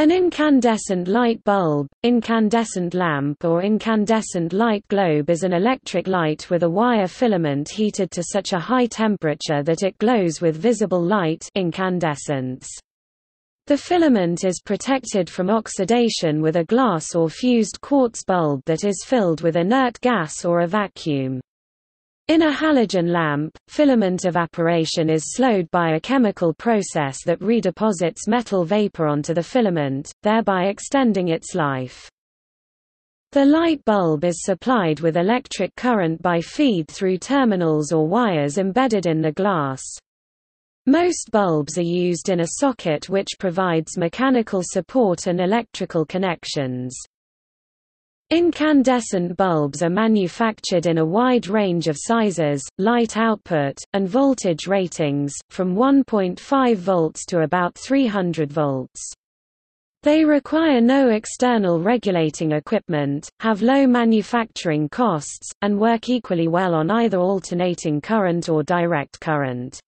An incandescent light bulb, incandescent lamp or incandescent light globe is an electric light with a wire filament heated to such a high temperature that it glows with visible light incandescence. The filament is protected from oxidation with a glass or fused quartz bulb that is filled with inert gas or a vacuum. In a halogen lamp, filament evaporation is slowed by a chemical process that redeposits metal vapor onto the filament, thereby extending its life. The light bulb is supplied with electric current by feed through terminals or wires embedded in the glass. Most bulbs are used in a socket which provides mechanical support and electrical connections. Incandescent bulbs are manufactured in a wide range of sizes, light output, and voltage ratings, from 1.5 volts to about 300 volts. They require no external regulating equipment, have low manufacturing costs, and work equally well on either alternating current or direct current.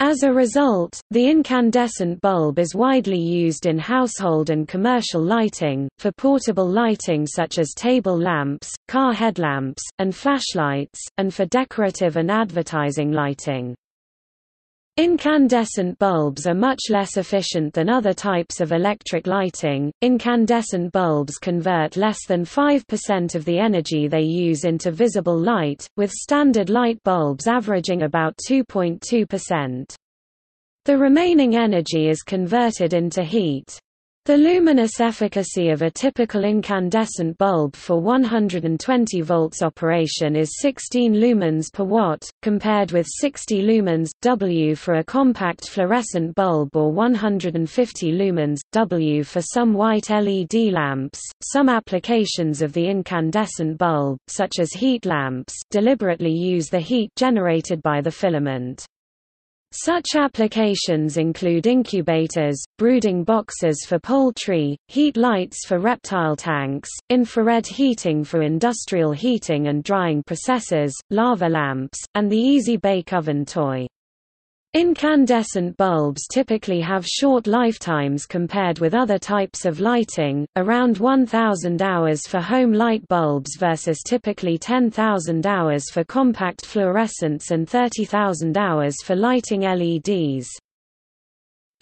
As a result, the incandescent bulb is widely used in household and commercial lighting, for portable lighting such as table lamps, car headlamps, and flashlights, and for decorative and advertising lighting. Incandescent bulbs are much less efficient than other types of electric lighting. Incandescent bulbs convert less than 5% of the energy they use into visible light, with standard light bulbs averaging about 2.2%. The remaining energy is converted into heat. The luminous efficacy of a typical incandescent bulb for 120 volts operation is 16 lumens per watt, compared with 60 lumens W for a compact fluorescent bulb or 150 lumens W for some white LED lamps. Some applications of the incandescent bulb, such as heat lamps, deliberately use the heat generated by the filament. Such applications include incubators, brooding boxes for poultry, heat lights for reptile tanks, infrared heating for industrial heating and drying processes, lava lamps, and the Easy Bake Oven toy. Incandescent bulbs typically have short lifetimes compared with other types of lighting, around 1,000 hours for home light bulbs versus typically 10,000 hours for compact fluorescents and 30,000 hours for lighting LEDs.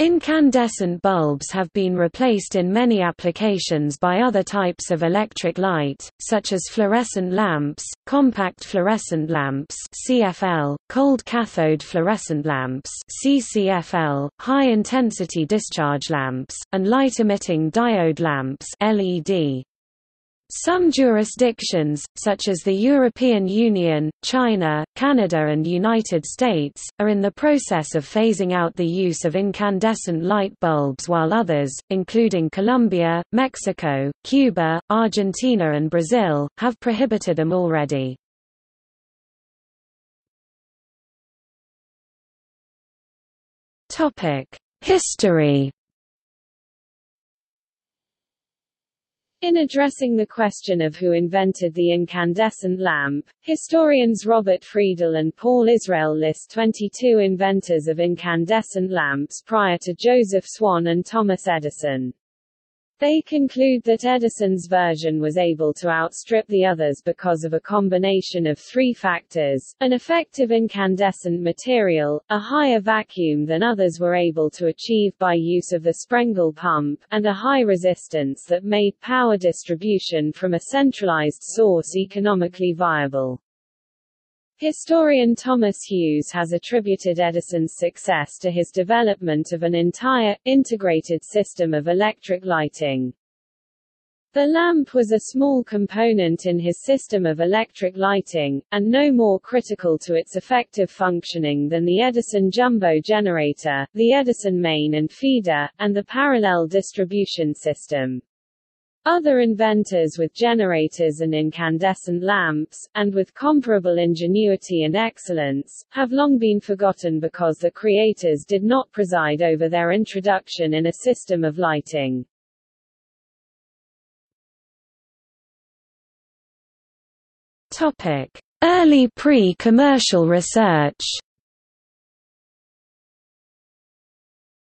Incandescent bulbs have been replaced in many applications by other types of electric light, such as fluorescent lamps, compact fluorescent lamps CFL, cold cathode fluorescent lamps CCFL, high-intensity discharge lamps, and light-emitting diode lamps LED. Some jurisdictions, such as the European Union, China, Canada and United States, are in the process of phasing out the use of incandescent light bulbs while others, including Colombia, Mexico, Cuba, Argentina and Brazil, have prohibited them already. History In addressing the question of who invented the incandescent lamp, historians Robert Friedel and Paul Israel list 22 inventors of incandescent lamps prior to Joseph Swan and Thomas Edison. They conclude that Edison's version was able to outstrip the others because of a combination of three factors, an effective incandescent material, a higher vacuum than others were able to achieve by use of the Sprengel pump, and a high resistance that made power distribution from a centralized source economically viable. Historian Thomas Hughes has attributed Edison's success to his development of an entire, integrated system of electric lighting. The lamp was a small component in his system of electric lighting, and no more critical to its effective functioning than the Edison jumbo generator, the Edison main and feeder, and the parallel distribution system. Other inventors with generators and incandescent lamps, and with comparable ingenuity and excellence, have long been forgotten because the creators did not preside over their introduction in a system of lighting. Topic: Early pre-commercial research.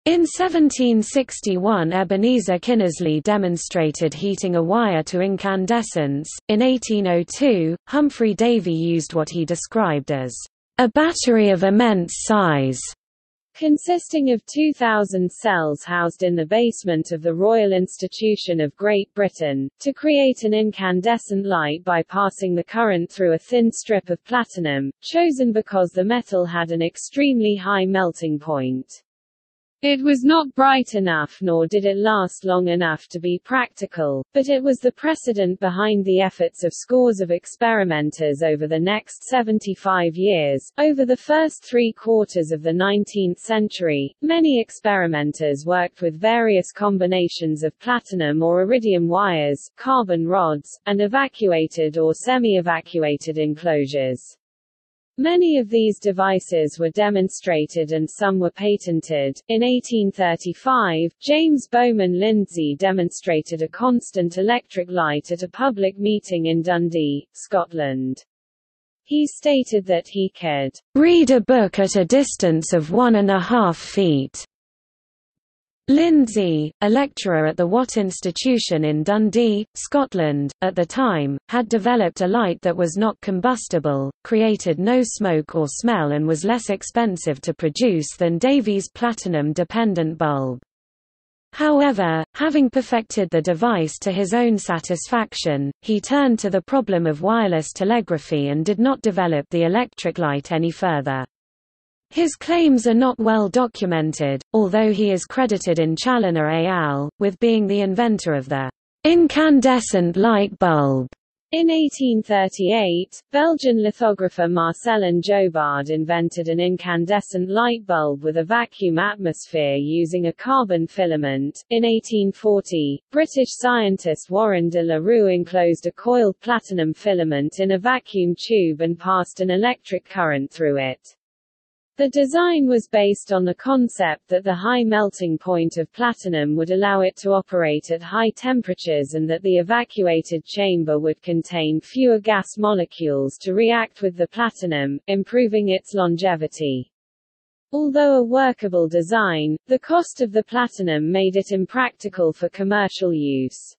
In 1761 Ebenezer Kinnersley demonstrated heating a wire to incandescence. In 1802, Humphry Davy used what he described as a battery of immense size consisting of 2,000 cells housed in the basement of the Royal Institution of Great Britain, to create an incandescent light by passing the current through a thin strip of platinum, chosen because the metal had an extremely high melting point. It was not bright enough nor did it last long enough to be practical, but it was the precedent behind the efforts of scores of experimenters over the next 75 years. Over the first three quarters of the 19th century, many experimenters worked with various combinations of platinum or iridium wires, carbon rods, and evacuated or semi-evacuated enclosures. Many of these devices were demonstrated and some were patented. In 1835, James Bowman Lindsay demonstrated a constant electric light at a public meeting in Dundee, Scotland. He stated that he could read a book at a distance of one and a half feet Lindsay, a lecturer at the Watt Institution in Dundee, Scotland, at the time, had developed a light that was not combustible, created no smoke or smell and was less expensive to produce than Davy's platinum-dependent bulb. However, having perfected the device to his own satisfaction, he turned to the problem of wireless telegraphy and did not develop the electric light any further. His claims are not well documented, although he is credited in Challoner et al. with being the inventor of the incandescent light bulb. In 1838, Belgian lithographer Marcelin Jobard invented an incandescent light bulb with a vacuum atmosphere using a carbon filament. In 1840, British scientist Warren de la Rue enclosed a coiled platinum filament in a vacuum tube and passed an electric current through it. The design was based on the concept that the high melting point of platinum would allow it to operate at high temperatures and that the evacuated chamber would contain fewer gas molecules to react with the platinum, improving its longevity. Although a workable design, the cost of the platinum made it impractical for commercial use.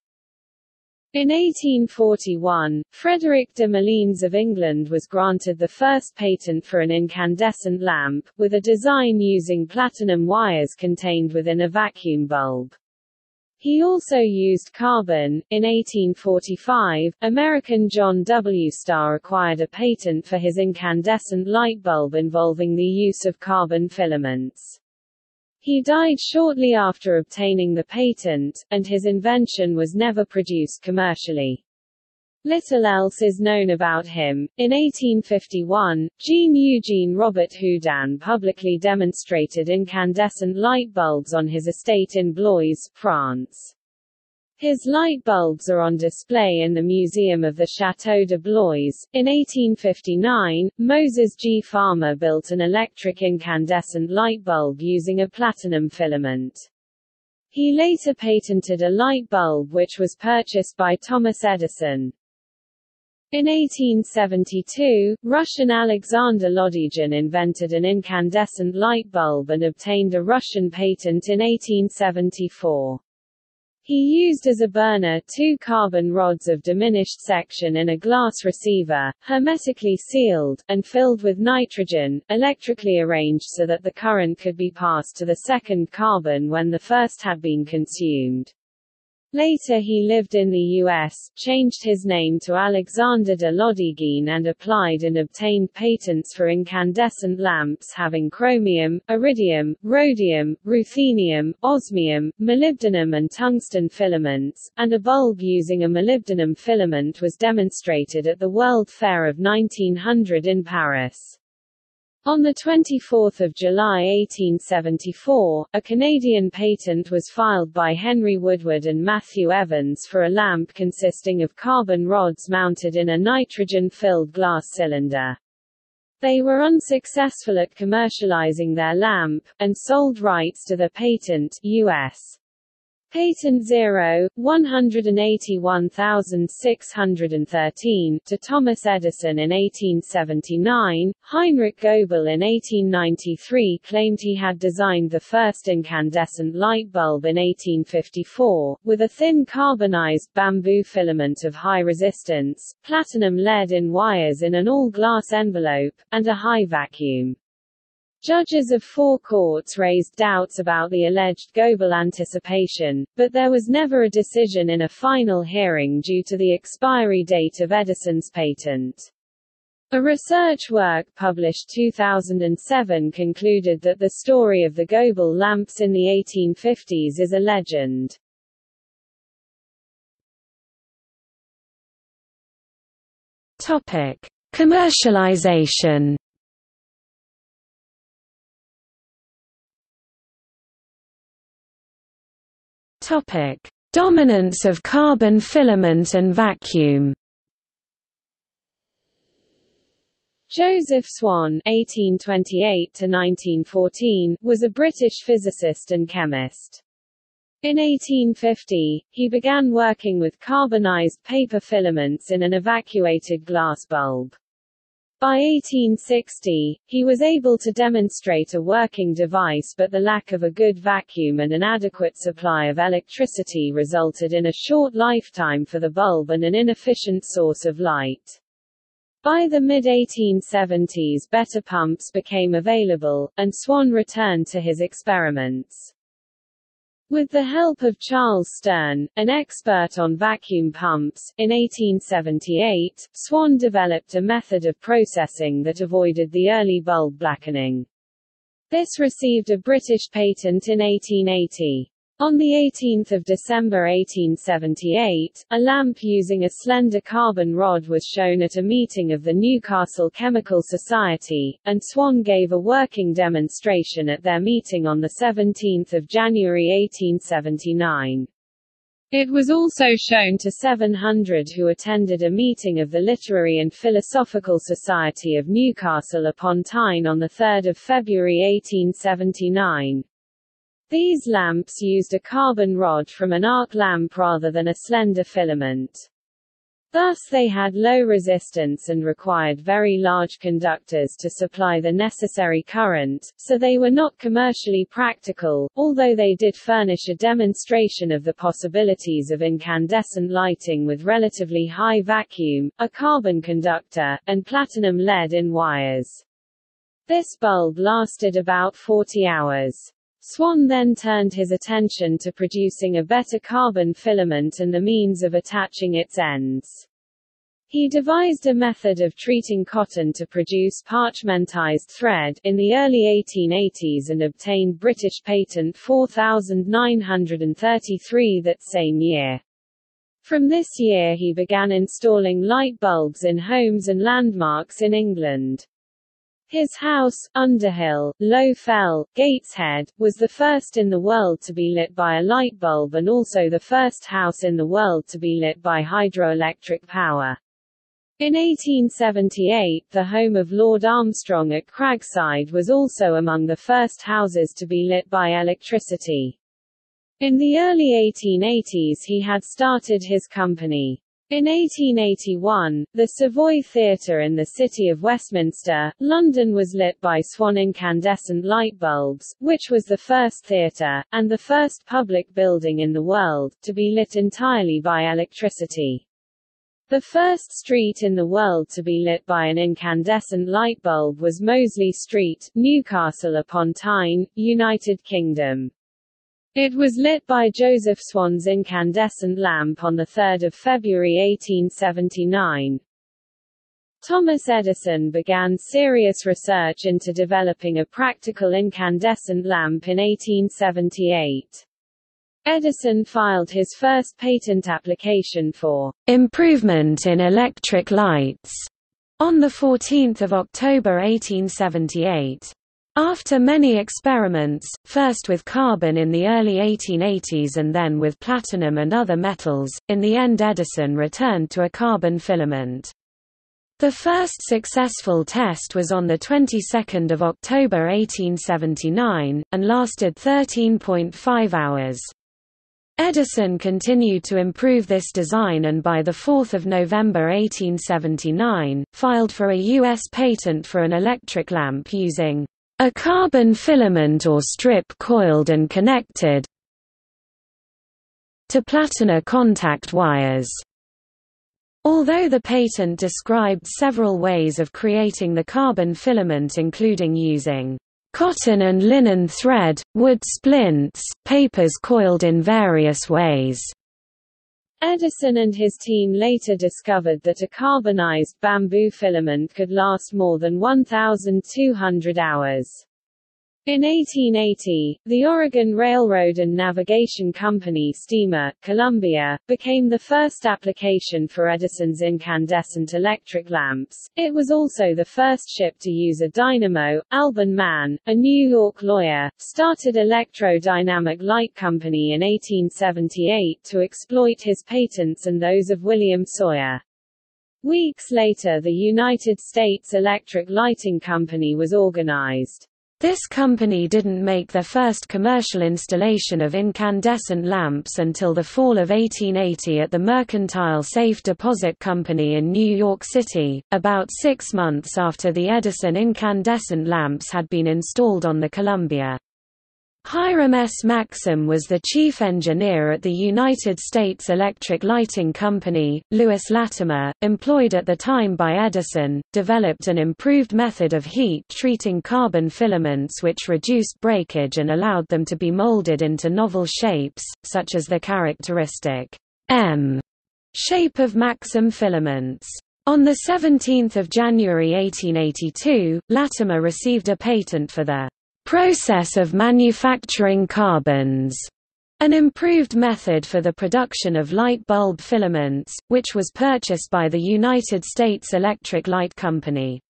In 1841, Frederick de Moleyns of England was granted the first patent for an incandescent lamp, with a design using platinum wires contained within a vacuum bulb. He also used carbon. In 1845, American John W. Starr acquired a patent for his incandescent light bulb involving the use of carbon filaments. He died shortly after obtaining the patent, and his invention was never produced commercially. Little else is known about him. In 1851, Jean Eugene Robert Houdin publicly demonstrated incandescent light bulbs on his estate in Blois, France. His light bulbs are on display in the Museum of the Château de Blois. In 1859, Moses G. Farmer built an electric incandescent light bulb using a platinum filament. He later patented a light bulb which was purchased by Thomas Edison. In 1872, Russian Alexander Lodygin invented an incandescent light bulb and obtained a Russian patent in 1874. He used as a burner two carbon rods of diminished section in a glass receiver, hermetically sealed, and filled with nitrogen, electrically arranged so that the current could be passed to the second carbon when the first had been consumed. Later he lived in the U.S., changed his name to Alexander de Lodygin and applied and obtained patents for incandescent lamps having chromium, iridium, rhodium, ruthenium, osmium, molybdenum and tungsten filaments, and a bulb using a molybdenum filament was demonstrated at the World Fair of 1900 in Paris. On 24 July 1874, a Canadian patent was filed by Henry Woodward and Matthew Evans for a lamp consisting of carbon rods mounted in a nitrogen-filled glass cylinder. They were unsuccessful at commercializing their lamp, and sold rights to the patent US. Patent 0, 181613, to Thomas Edison in 1879, Heinrich Goebel in 1893 claimed he had designed the first incandescent light bulb in 1854, with a thin carbonized bamboo filament of high resistance, platinum lead in wires in an all-glass envelope, and a high vacuum. Judges of four courts raised doubts about the alleged Goebel anticipation, but there was never a decision in a final hearing due to the expiry date of Edison's patent. A research work published 2007 concluded that the story of the Goebel lamps in the 1850s is a legend. Topic: Commercialization Topic: Dominance of carbon filament and vacuum. Joseph Swan (1828–1914) was a British physicist and chemist. In 1850, he began working with carbonized paper filaments in an evacuated glass bulb. By 1860, he was able to demonstrate a working device but the lack of a good vacuum and an adequate supply of electricity resulted in a short lifetime for the bulb and an inefficient source of light. By the mid-1870s better pumps became available, and Swan returned to his experiments. With the help of Charles Stearn, an expert on vacuum pumps, in 1878, Swan developed a method of processing that avoided the early bulb blackening. This received a British patent in 1880. On 18 December 1878, a lamp using a slender carbon rod was shown at a meeting of the Newcastle Chemical Society, and Swan gave a working demonstration at their meeting on 17 January 1879. It was also shown to 700 who attended a meeting of the Literary and Philosophical Society of Newcastle upon Tyne on 3 February 1879. These lamps used a carbon rod from an arc lamp rather than a slender filament. Thus they had low resistance and required very large conductors to supply the necessary current, so they were not commercially practical, although they did furnish a demonstration of the possibilities of incandescent lighting with relatively high vacuum, a carbon conductor, and platinum lead in wires. This bulb lasted about 40 hours. Swan then turned his attention to producing a better carbon filament and the means of attaching its ends. He devised a method of treating cotton to produce parchmentized thread in the early 1880s and obtained British patent 4933 that same year. From this year he began installing light bulbs in homes and landmarks in England. His house, Underhill, Low Fell, Gateshead, was the first in the world to be lit by a light bulb and also the first house in the world to be lit by hydroelectric power. In 1878 the home of Lord Armstrong at Cragside was also among the first houses to be lit by electricity. In the early 1880s he had started his company, in 1881, the Savoy Theatre in the city of Westminster, London was lit by Swan incandescent light bulbs, which was the first theatre, and the first public building in the world, to be lit entirely by electricity. The first street in the world to be lit by an incandescent light bulb was Mosley Street, Newcastle upon Tyne, United Kingdom. It was lit by Joseph Swan's incandescent lamp on 3 February 1879. Thomas Edison began serious research into developing a practical incandescent lamp in 1878. Edison filed his first patent application for improvement in electric lights on 14 October 1878. After many experiments, first with carbon in the early 1880s and then with platinum and other metals, in the end Edison returned to a carbon filament. The first successful test was on the 22nd of October 1879 and lasted 13.5 hours. Edison continued to improve this design and by 4 November 1879, filed for a U.S. patent for an electric lamp using a carbon filament or strip coiled and connected to platina contact wires. Although the patent described several ways of creating the carbon filament including using Cotton and linen thread, wood splints, papers coiled in various ways. Edison and his team later discovered that a carbonized bamboo filament could last more than 1,200 hours. In 1880, the Oregon Railroad and Navigation Company steamer, Columbia, became the first application for Edison's incandescent electric lamps. It was also the first ship to use a dynamo. Albon Man, a New York lawyer, started Electro-Dynamic Light Company in 1878 to exploit his patents and those of William Sawyer. Weeks later the United States Electric Lighting Company was organized. This company didn't make their first commercial installation of incandescent lamps until the fall of 1880 at the Mercantile Safe Deposit Company in New York City, about six months after the Edison incandescent lamps had been installed on the Columbia. Hiram S. Maxim was the chief engineer at the United States Electric Lighting Company. Lewis Latimer, employed at the time by Edison, developed an improved method of heat treating carbon filaments which reduced breakage and allowed them to be molded into novel shapes, such as the characteristic M shape of Maxim filaments. On 17 January 1882, Latimer received a patent for the process of manufacturing carbons, an improved method for the production of light bulb filaments, which was purchased by the United States Electric Light Company.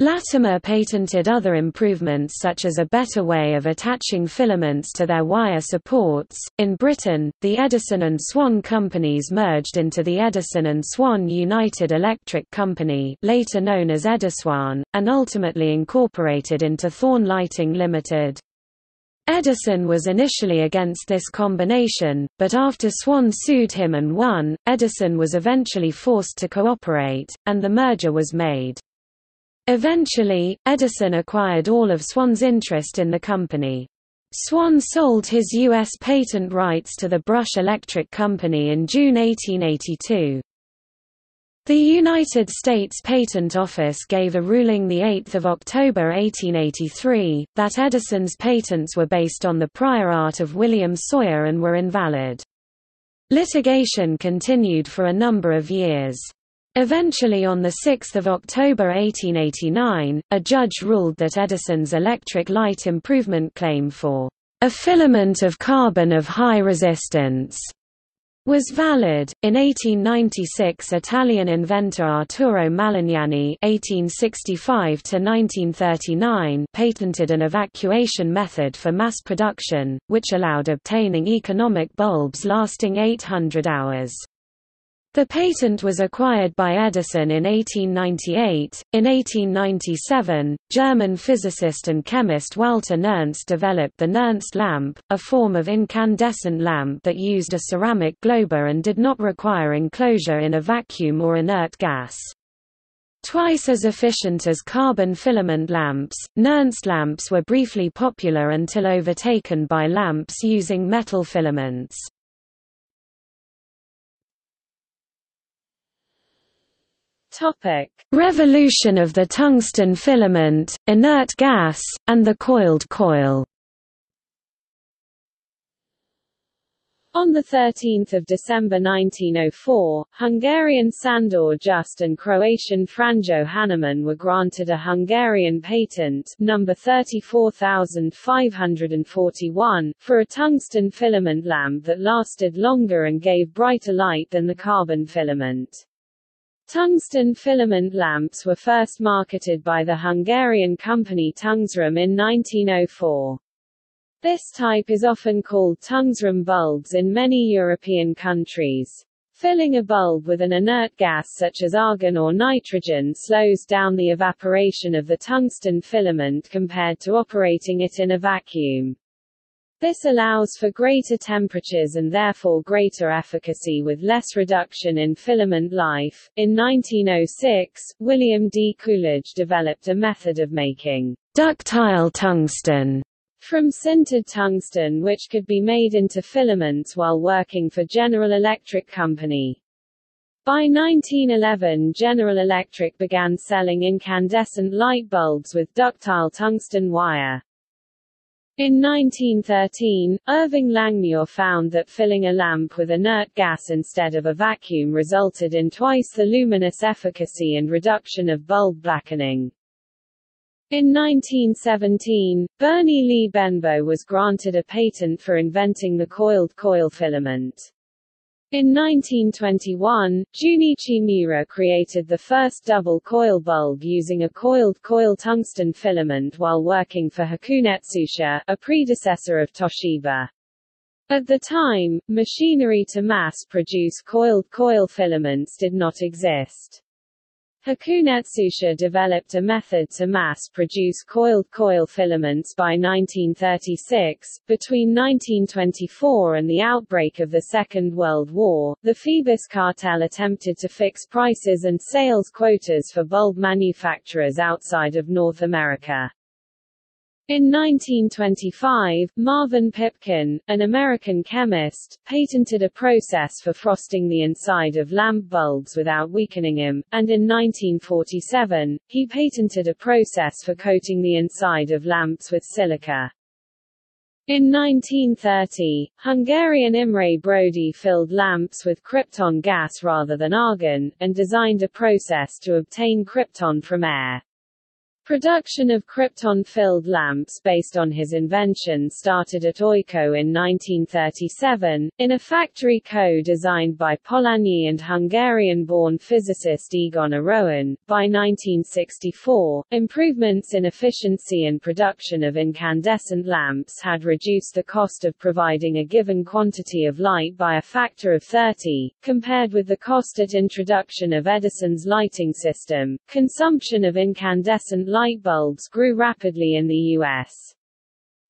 Latimer patented other improvements such as a better way of attaching filaments to their wire supports. In Britain, the Edison and Swan companies merged into the Edison and Swan United Electric Company, later known as Ediswan, and ultimately incorporated into Thorn Lighting Limited. Edison was initially against this combination, but after Swan sued him and won, Edison was eventually forced to cooperate, and the merger was made. Eventually, Edison acquired all of Swan's interest in the company. Swan sold his U.S. patent rights to the Brush Electric Company in June 1882. The United States Patent Office gave a ruling 8 October 1883, that Edison's patents were based on the prior art of William Sawyer and were invalid. Litigation continued for a number of years. Eventually on 6 October 1889, a judge ruled that Edison's electric light improvement claim for a filament of carbon of high resistance was valid. In 1896, Italian inventor Arturo Malignani (1865–1939) patented an evacuation method for mass production, which allowed obtaining economic bulbs lasting 800 hours. The patent was acquired by Edison in 1898. In 1897, German physicist and chemist Walther Nernst developed the Nernst lamp, a form of incandescent lamp that used a ceramic globe and did not require enclosure in a vacuum or inert gas. Twice as efficient as carbon filament lamps, Nernst lamps were briefly popular until overtaken by lamps using metal filaments. Topic: Revolution of the tungsten filament, inert gas, and the coiled coil. On 13 December 1904, Hungarian Sandor Just and Croatian Franjo Hanaman were granted a Hungarian patent number 34541 for a tungsten filament lamp that lasted longer and gave brighter light than the carbon filament. Tungsten filament lamps were first marketed by the Hungarian company Tungsram in 1904. This type is often called Tungsram bulbs in many European countries. Filling a bulb with an inert gas such as argon or nitrogen slows down the evaporation of the tungsten filament compared to operating it in a vacuum. This allows for greater temperatures and therefore greater efficacy with less reduction in filament life. In 1906, William D. Coolidge developed a method of making ductile tungsten from sintered tungsten which could be made into filaments while working for General Electric Company. By 1911 General Electric began selling incandescent light bulbs with ductile tungsten wire. In 1913, Irving Langmuir found that filling a lamp with inert gas instead of a vacuum resulted in twice the luminous efficacy and reduction of bulb blackening. In 1917, Burnie Lee Benbow was granted a patent for inventing the coiled coil filament. In 1921, Junichi Miura created the first double coil bulb using a coiled coil tungsten filament while working for Hakunetsusha, a predecessor of Toshiba. At the time, machinery to mass produce coiled coil filaments did not exist. Hakunetsusha developed a method to mass-produce coiled coil filaments by 1936. Between 1924 and the outbreak of the Second World War, the Phoebus cartel attempted to fix prices and sales quotas for bulb manufacturers outside of North America. In 1925, Marvin Pipkin, an American chemist, patented a process for frosting the inside of lamp bulbs without weakening them, and in 1947, he patented a process for coating the inside of lamps with silica. In 1930, Hungarian Imre Brody filled lamps with krypton gas rather than argon, and designed a process to obtain krypton from air. Production of krypton-filled lamps based on his invention started at Ajka in 1937, in a factory co-designed by Polanyi and Hungarian-born physicist Egon Orowan. By 1964, improvements in efficiency and production of incandescent lamps had reduced the cost of providing a given quantity of light by a factor of 30, compared with the cost at introduction of Edison's lighting system. Consumption of incandescent light bulbs grew rapidly in the U.S.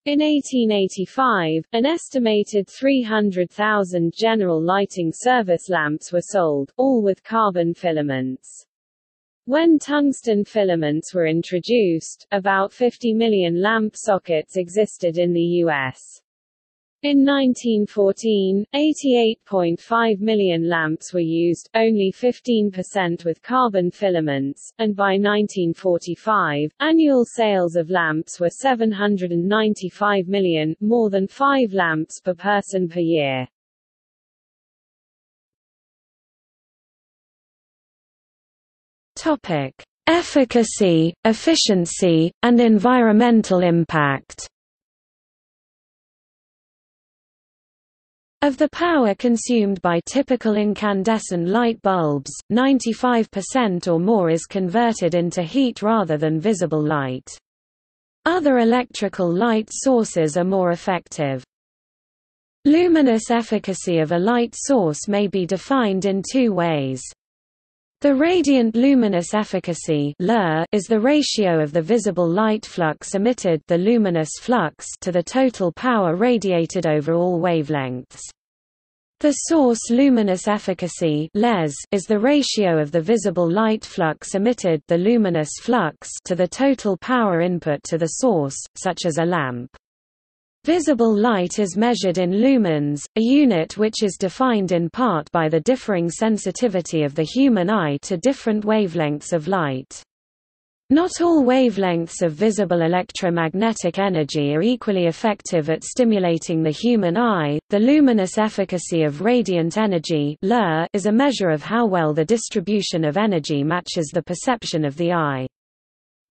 In 1885, an estimated 300,000 general lighting service lamps were sold, all with carbon filaments. When tungsten filaments were introduced, about 50 million lamp sockets existed in the U.S. In 1914, 88.5 million lamps were used, only 15% with carbon filaments, and by 1945, annual sales of lamps were 795 million, more than 5 lamps per person per year. Topic: Efficacy, efficiency, and environmental impact. Of the power consumed by typical incandescent light bulbs, 95% or more is converted into heat rather than visible light. Other electrical light sources are more effective. Luminous efficacy of a light source may be defined in two ways. The radiant luminous efficacy is the ratio of the visible light flux emitted the luminous flux to the total power radiated over all wavelengths. The source luminous efficacy is the ratio of the visible light flux emitted the luminous flux to the total power input to the source, such as a lamp. Visible light is measured in lumens, a unit which is defined in part by the differing sensitivity of the human eye to different wavelengths of light. Not all wavelengths of visible electromagnetic energy are equally effective at stimulating the human eye. The luminous efficacy of radiant energy is a measure of how well the distribution of energy matches the perception of the eye.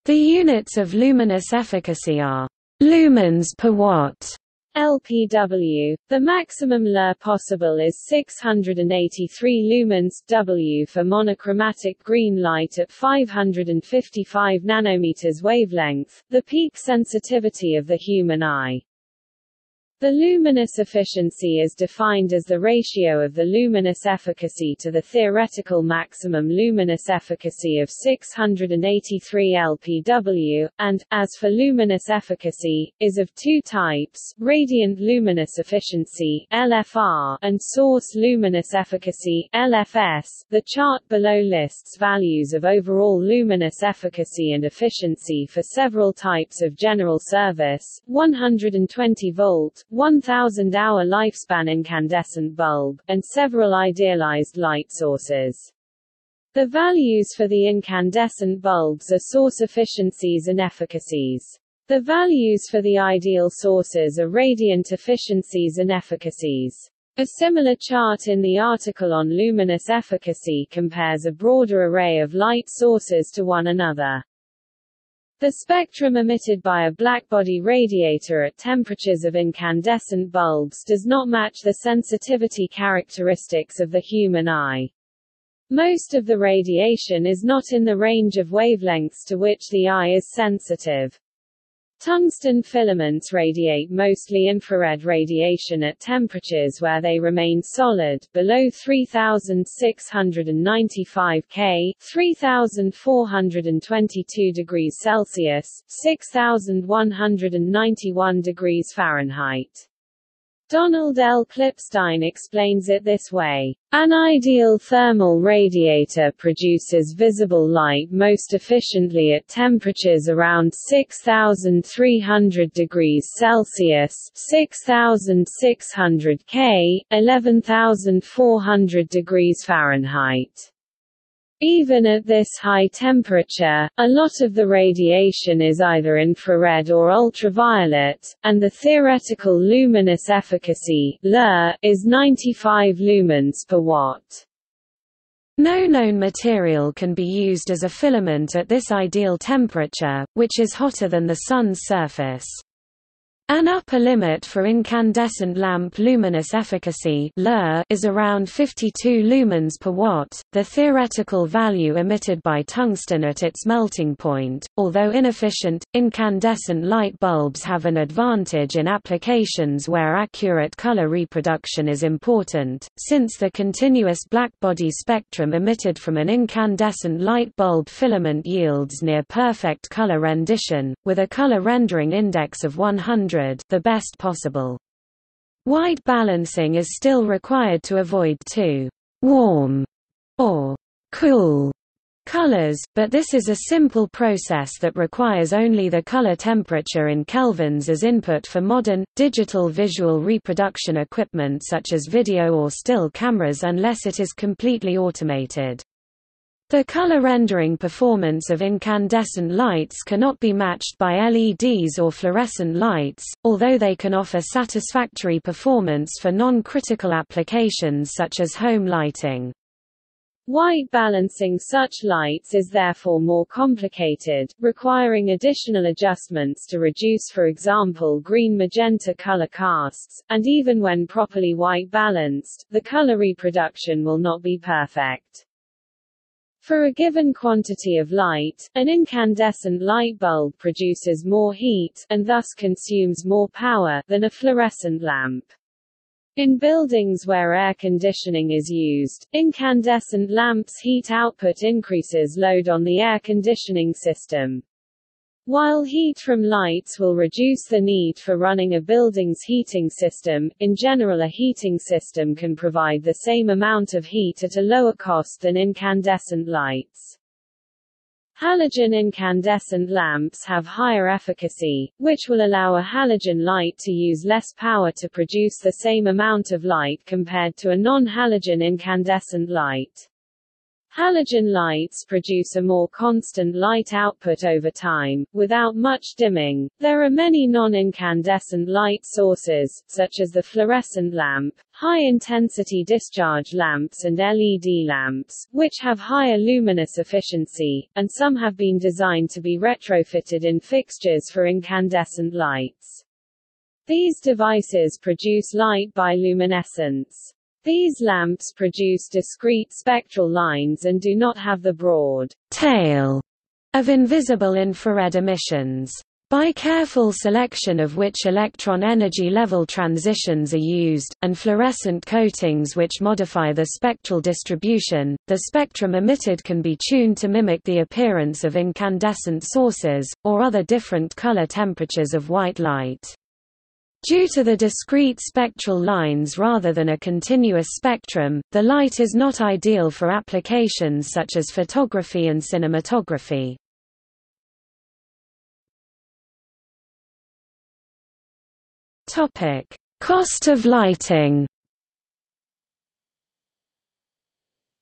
The units of luminous efficacy are lumens per watt. LPW. The maximum LER possible is 683 lumens W for monochromatic green light at 555 nanometers wavelength, the peak sensitivity of the human eye. The luminous efficiency is defined as the ratio of the luminous efficacy to the theoretical maximum luminous efficacy of 683 lpw, and, as for luminous efficacy, is of two types, radiant luminous efficiency LFR, and source luminous efficacy LFS. The chart below lists values of overall luminous efficacy and efficiency for several types of general service, 120 volt, 1000-hour lifespan incandescent bulb, and several idealized light sources. The values for the incandescent bulbs are source efficiencies and efficacies. The values for the ideal sources are radiant efficiencies and efficacies. A similar chart in the article on luminous efficacy compares a broader array of light sources to one another. The spectrum emitted by a blackbody radiator at temperatures of incandescent bulbs does not match the sensitivity characteristics of the human eye. Most of the radiation is not in the range of wavelengths to which the eye is sensitive. Tungsten filaments radiate mostly infrared radiation at temperatures where they remain solid, below 3695 K 3422 degrees Celsius, 6191 degrees Fahrenheit. Donald L. Klipstein explains it this way. An ideal thermal radiator produces visible light most efficiently at temperatures around 6300 degrees Celsius, 6600 K, 11400 degrees Fahrenheit. Even at this high temperature, a lot of the radiation is either infrared or ultraviolet, and the theoretical luminous efficacy is 95 lumens per watt. No known material can be used as a filament at this ideal temperature, which is hotter than the Sun's surface. An upper limit for incandescent lamp luminous efficacy is around 52 lumens per watt, the theoretical value emitted by tungsten at its melting point. Although inefficient, incandescent light bulbs have an advantage in applications where accurate color reproduction is important, since the continuous blackbody spectrum emitted from an incandescent light bulb filament yields near perfect color rendition, with a color rendering index of 100 the best possible. White balancing is still required to avoid too warm or cool colors, but this is a simple process that requires only the color temperature in kelvins as input for modern, digital visual reproduction equipment such as video or still cameras unless it is completely automated. The color rendering performance of incandescent lights cannot be matched by LEDs or fluorescent lights, although they can offer satisfactory performance for non-critical applications such as home lighting. White balancing such lights is therefore more complicated, requiring additional adjustments to reduce for example green-magenta color casts, and even when properly white balanced, the color reproduction will not be perfect. For a given quantity of light, an incandescent light bulb produces more heat, and thus consumes more power, than a fluorescent lamp. In buildings where air conditioning is used, incandescent lamps' heat output increases load on the air conditioning system. While heat from lights will reduce the need for running a building's heating system, in general a heating system can provide the same amount of heat at a lower cost than incandescent lights. Halogen incandescent lamps have higher efficacy, which will allow a halogen light to use less power to produce the same amount of light compared to a non-halogen incandescent light. Halogen lights produce a more constant light output over time, without much dimming. There are many non-incandescent light sources, such as the fluorescent lamp, high-intensity discharge lamps and LED lamps, which have higher luminous efficiency, and some have been designed to be retrofitted in fixtures for incandescent lights. These devices produce light by luminescence. These lamps produce discrete spectral lines and do not have the broad tail of invisible infrared emissions. By careful selection of which electron energy level transitions are used, and fluorescent coatings which modify the spectral distribution, the spectrum emitted can be tuned to mimic the appearance of incandescent sources, or other different color temperatures of white light. Due to the discrete spectral lines rather than a continuous spectrum, the light is not ideal for applications such as photography and cinematography. Topic: Cost of lighting.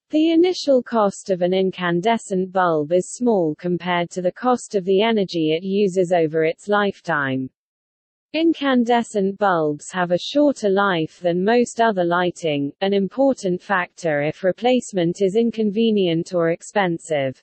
The initial cost of an incandescent bulb is small compared to the cost of the energy it uses over its lifetime. Incandescent bulbs have a shorter life than most other lighting, an important factor if replacement is inconvenient or expensive.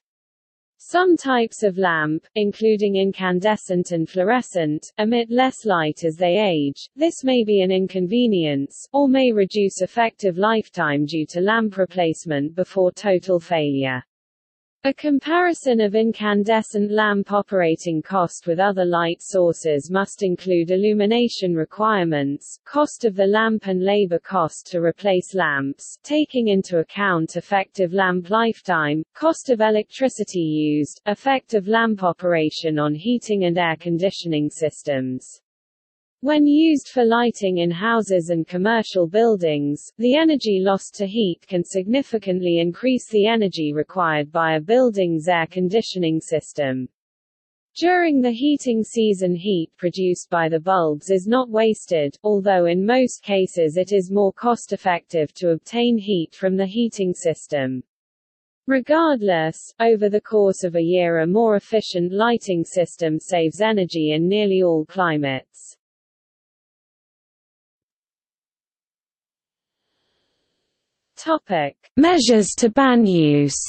Some types of lamp, including incandescent and fluorescent, emit less light as they age. This may be an inconvenience, or may reduce effective lifetime due to lamp replacement before total failure. A comparison of incandescent lamp operating cost with other light sources must include illumination requirements, cost of the lamp and labor cost to replace lamps, taking into account effective lamp lifetime, cost of electricity used, effect of lamp operation on heating and air conditioning systems. When used for lighting in houses and commercial buildings, the energy lost to heat can significantly increase the energy required by a building's air conditioning system. During the heating season heat produced by the bulbs is not wasted, although in most cases it is more cost-effective to obtain heat from the heating system. Regardless, over the course of a year a more efficient lighting system saves energy in nearly all climates. Topic: Measures to ban use.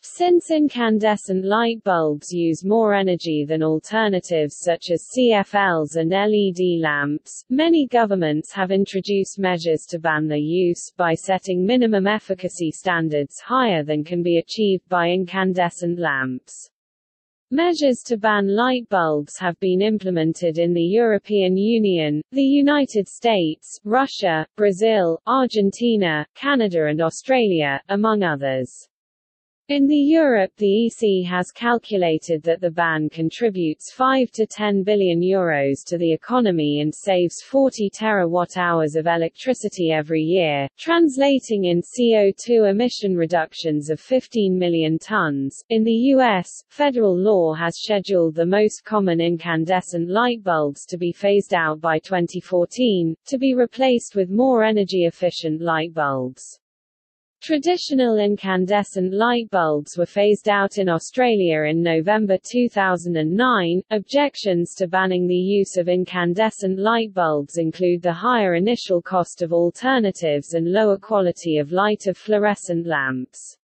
Since incandescent light bulbs use more energy than alternatives such as CFLs and LED lamps, many governments have introduced measures to ban their use, by setting minimum efficacy standards higher than can be achieved by incandescent lamps. Measures to ban light bulbs have been implemented in the European Union, the United States, Russia, Brazil, Argentina, Canada and Australia, among others. In the Europe the EC has calculated that the ban contributes 5 to 10 billion euros to the economy and saves 40 terawatt-hours of electricity every year, translating in CO2 emission reductions of 15 million tons. In the US, federal law has scheduled the most common incandescent light bulbs to be phased out by 2014, to be replaced with more energy-efficient light bulbs. Traditional incandescent light bulbs were phased out in Australia in November 2009. Objections to banning the use of incandescent light bulbs include the higher initial cost of alternatives and lower quality of light of fluorescent lamps.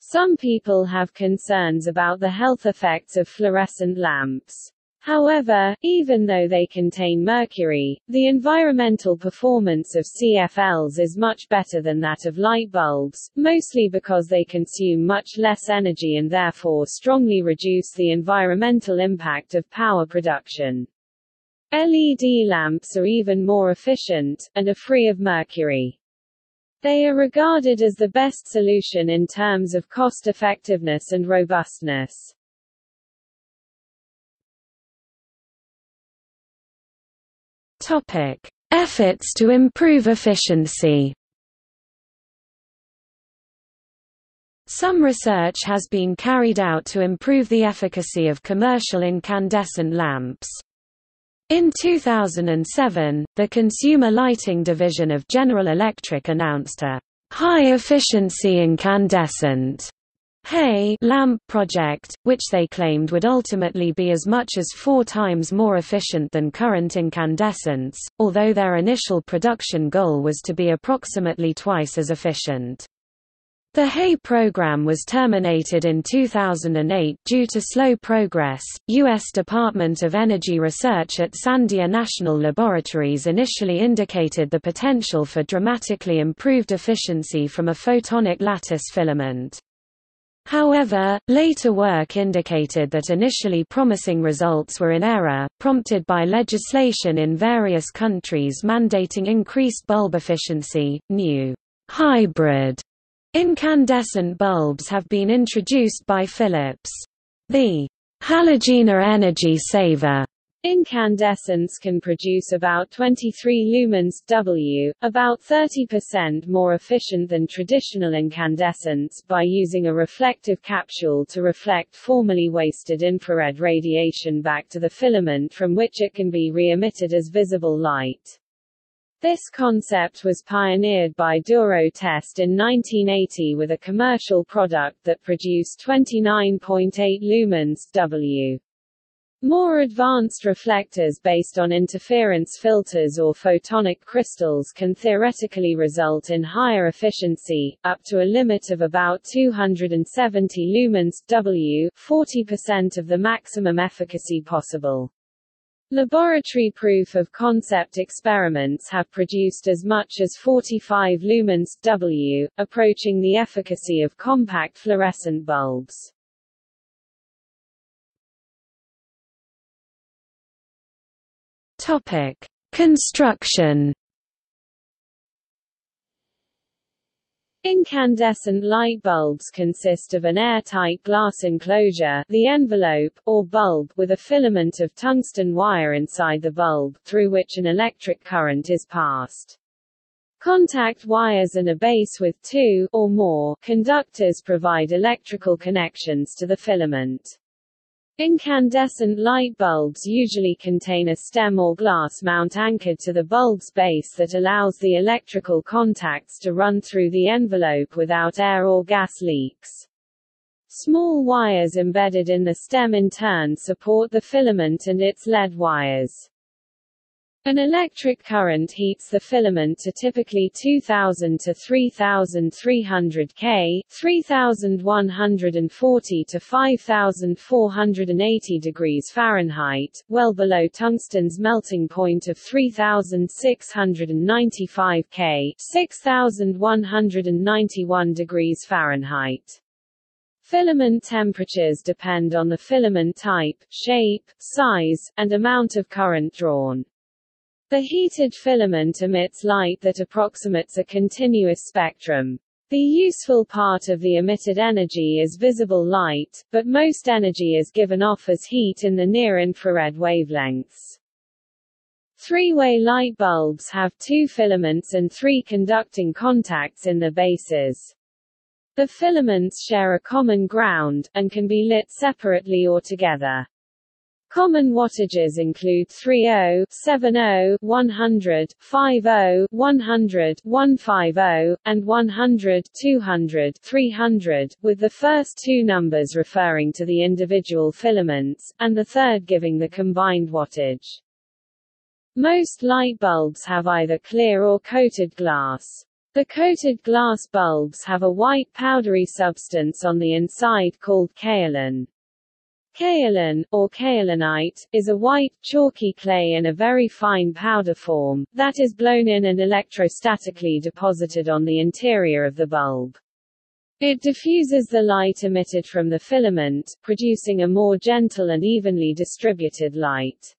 Some people have concerns about the health effects of fluorescent lamps. However, even though they contain mercury, the environmental performance of CFLs is much better than that of light bulbs, mostly because they consume much less energy and therefore strongly reduce the environmental impact of power production. LED lamps are even more efficient, and are free of mercury. They are regarded as the best solution in terms of cost-effectiveness and robustness. Topic: Efforts to improve efficiency. Some research has been carried out to improve the efficacy of commercial incandescent lamps. In 2007, the Consumer Lighting Division of General Electric announced a high-efficiency incandescent HEI lamp project, which they claimed would ultimately be as much as four times more efficient than current incandescents, although their initial production goal was to be approximately twice as efficient. The HEI program was terminated in 2008 due to slow progress. U.S. Department of Energy research at Sandia National Laboratories initially indicated the potential for dramatically improved efficiency from a photonic lattice filament. However, later work indicated that initially promising results were in error, prompted by legislation in various countries mandating increased bulb efficiency. New hybrid incandescent bulbs have been introduced by Philips. The Halogena Energy Saver Incandescents can produce about 23 lumens W, about 30% more efficient than traditional incandescence by using a reflective capsule to reflect formerly wasted infrared radiation back to the filament from which it can be re-emitted as visible light. This concept was pioneered by Duro Test in 1980 with a commercial product that produced 29.8 lumens W. More advanced reflectors based on interference filters or photonic crystals can theoretically result in higher efficiency, up to a limit of about 270 lumens W, 40% of the maximum efficacy possible. Laboratory proof of concept experiments have produced as much as 45 lumens W, approaching the efficacy of compact fluorescent bulbs. Topic: Construction. Incandescent light bulbs consist of an airtight glass enclosure, the envelope, or bulb, with a filament of tungsten wire inside the bulb, through which an electric current is passed. Contact wires and a base with two, or more, conductors provide electrical connections to the filament. Incandescent light bulbs usually contain a stem or glass mount anchored to the bulb's base that allows the electrical contacts to run through the envelope without air or gas leaks. Small wires embedded in the stem in turn support the filament and its lead wires. An electric current heats the filament to typically 2000 to 3300 K, 3140 to 5480 degrees Fahrenheit, well below tungsten's melting point of 3695 K, 6191 degrees Fahrenheit. Filament temperatures depend on the filament type, shape, size, and amount of current drawn. The heated filament emits light that approximates a continuous spectrum. The useful part of the emitted energy is visible light, but most energy is given off as heat in the near-infrared wavelengths. Three-way light bulbs have two filaments and three conducting contacts in the bases. The filaments share a common ground, and can be lit separately or together. Common wattages include 30, 70, 100, 50, 100, 150, and 100, 200, 300, with the first two numbers referring to the individual filaments, and the third giving the combined wattage. Most light bulbs have either clear or coated glass. The coated glass bulbs have a white powdery substance on the inside called kaolin. Kaolin, or kaolinite, is a white, chalky clay in a very fine powder form, that is blown in and electrostatically deposited on the interior of the bulb. It diffuses the light emitted from the filament, producing a more gentle and evenly distributed light.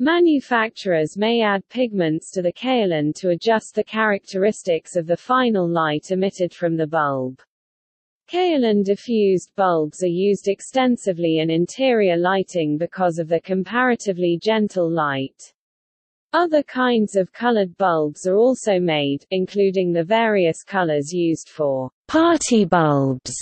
Manufacturers may add pigments to the kaolin to adjust the characteristics of the final light emitted from the bulb. Kaolin diffused bulbs are used extensively in interior lighting because of their comparatively gentle light. Other kinds of colored bulbs are also made, including the various colors used for party bulbs,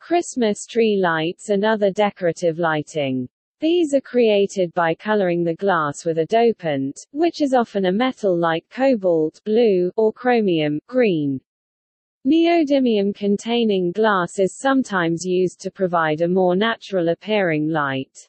Christmas tree lights and other decorative lighting. These are created by coloring the glass with a dopant, which is often a metal like cobalt blue, or chromium green. Neodymium-containing glass is sometimes used to provide a more natural-appearing light.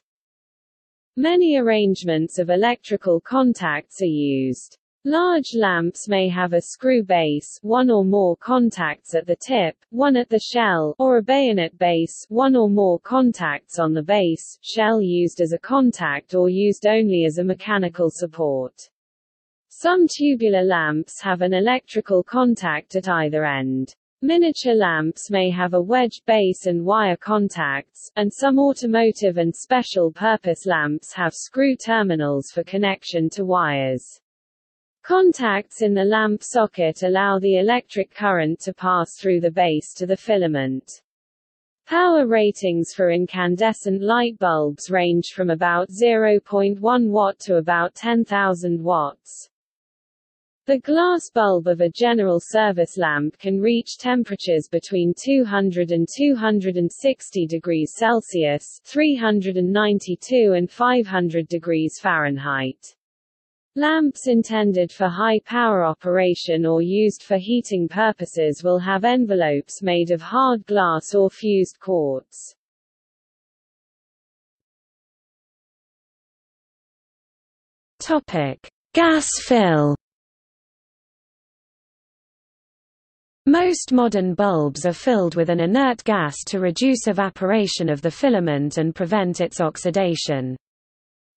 Many arrangements of electrical contacts are used. Large lamps may have a screw base one or more contacts at the tip, one at the shell, or a bayonet base one or more contacts on the base, shell used as a contact or used only as a mechanical support. Some tubular lamps have an electrical contact at either end. Miniature lamps may have a wedge base and wire contacts, and some automotive and special-purpose lamps have screw terminals for connection to wires. Contacts in the lamp socket allow the electric current to pass through the base to the filament. Power ratings for incandescent light bulbs range from about 0.1 watt to about 10,000 watts. The glass bulb of a general service lamp can reach temperatures between 200 and 260 degrees Celsius 392 and 500 degrees Fahrenheit. Lamps intended for high power operation or used for heating purposes will have envelopes made of hard glass or fused quartz. Gas fill Most modern bulbs are filled with an inert gas to reduce evaporation of the filament and prevent its oxidation.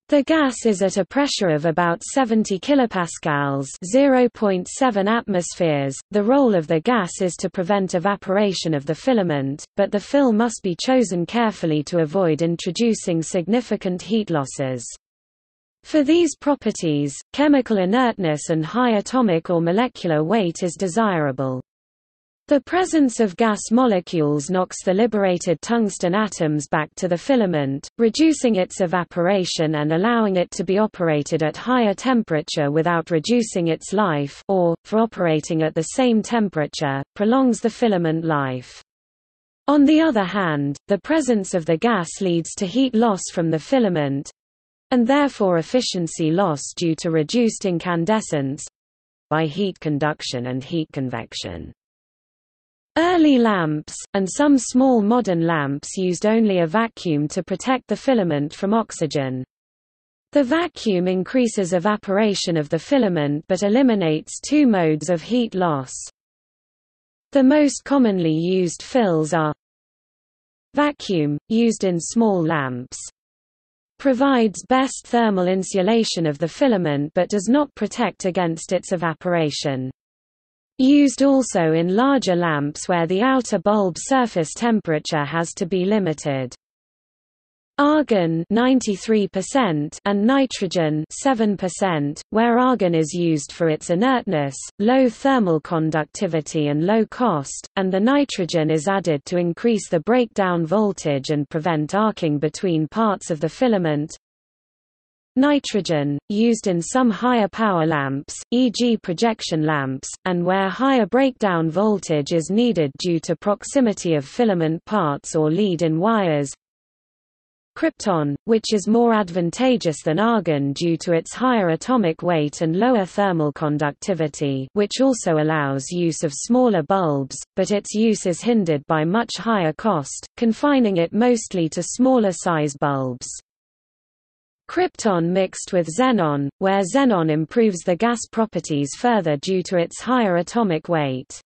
The gas is at a pressure of about 70 kilopascals, 0.7 atmospheres. The role of the gas is to prevent evaporation of the filament, but the fill must be chosen carefully to avoid introducing significant heat losses. For these properties, chemical inertness and high atomic or molecular weight is desirable. The presence of gas molecules knocks the liberated tungsten atoms back to the filament, reducing its evaporation and allowing it to be operated at higher temperature without reducing its life or, for operating at the same temperature, prolongs the filament life. On the other hand, the presence of the gas leads to heat loss from the filament—and therefore efficiency loss due to reduced incandescence—by heat conduction and heat convection. Early lamps, and some small modern lamps used only a vacuum to protect the filament from oxygen. The vacuum increases evaporation of the filament but eliminates two modes of heat loss. The most commonly used fills are Vacuum, used in small lamps. Provides best thermal insulation of the filament but does not protect against its evaporation. Used also in larger lamps where the outer bulb surface temperature has to be limited. Argon 93% and nitrogen 7%, where argon is used for its inertness, low thermal conductivity and low cost, and the nitrogen is added to increase the breakdown voltage and prevent arcing between parts of the filament. Nitrogen, used in some higher power lamps, e.g. projection lamps, and where higher breakdown voltage is needed due to proximity of filament parts or lead in wires. Krypton, which is more advantageous than argon due to its higher atomic weight and lower thermal conductivity which also allows use of smaller bulbs, but its use is hindered by much higher cost, confining it mostly to smaller size bulbs. Krypton mixed with xenon, where xenon improves the gas properties further due to its higher atomic weight.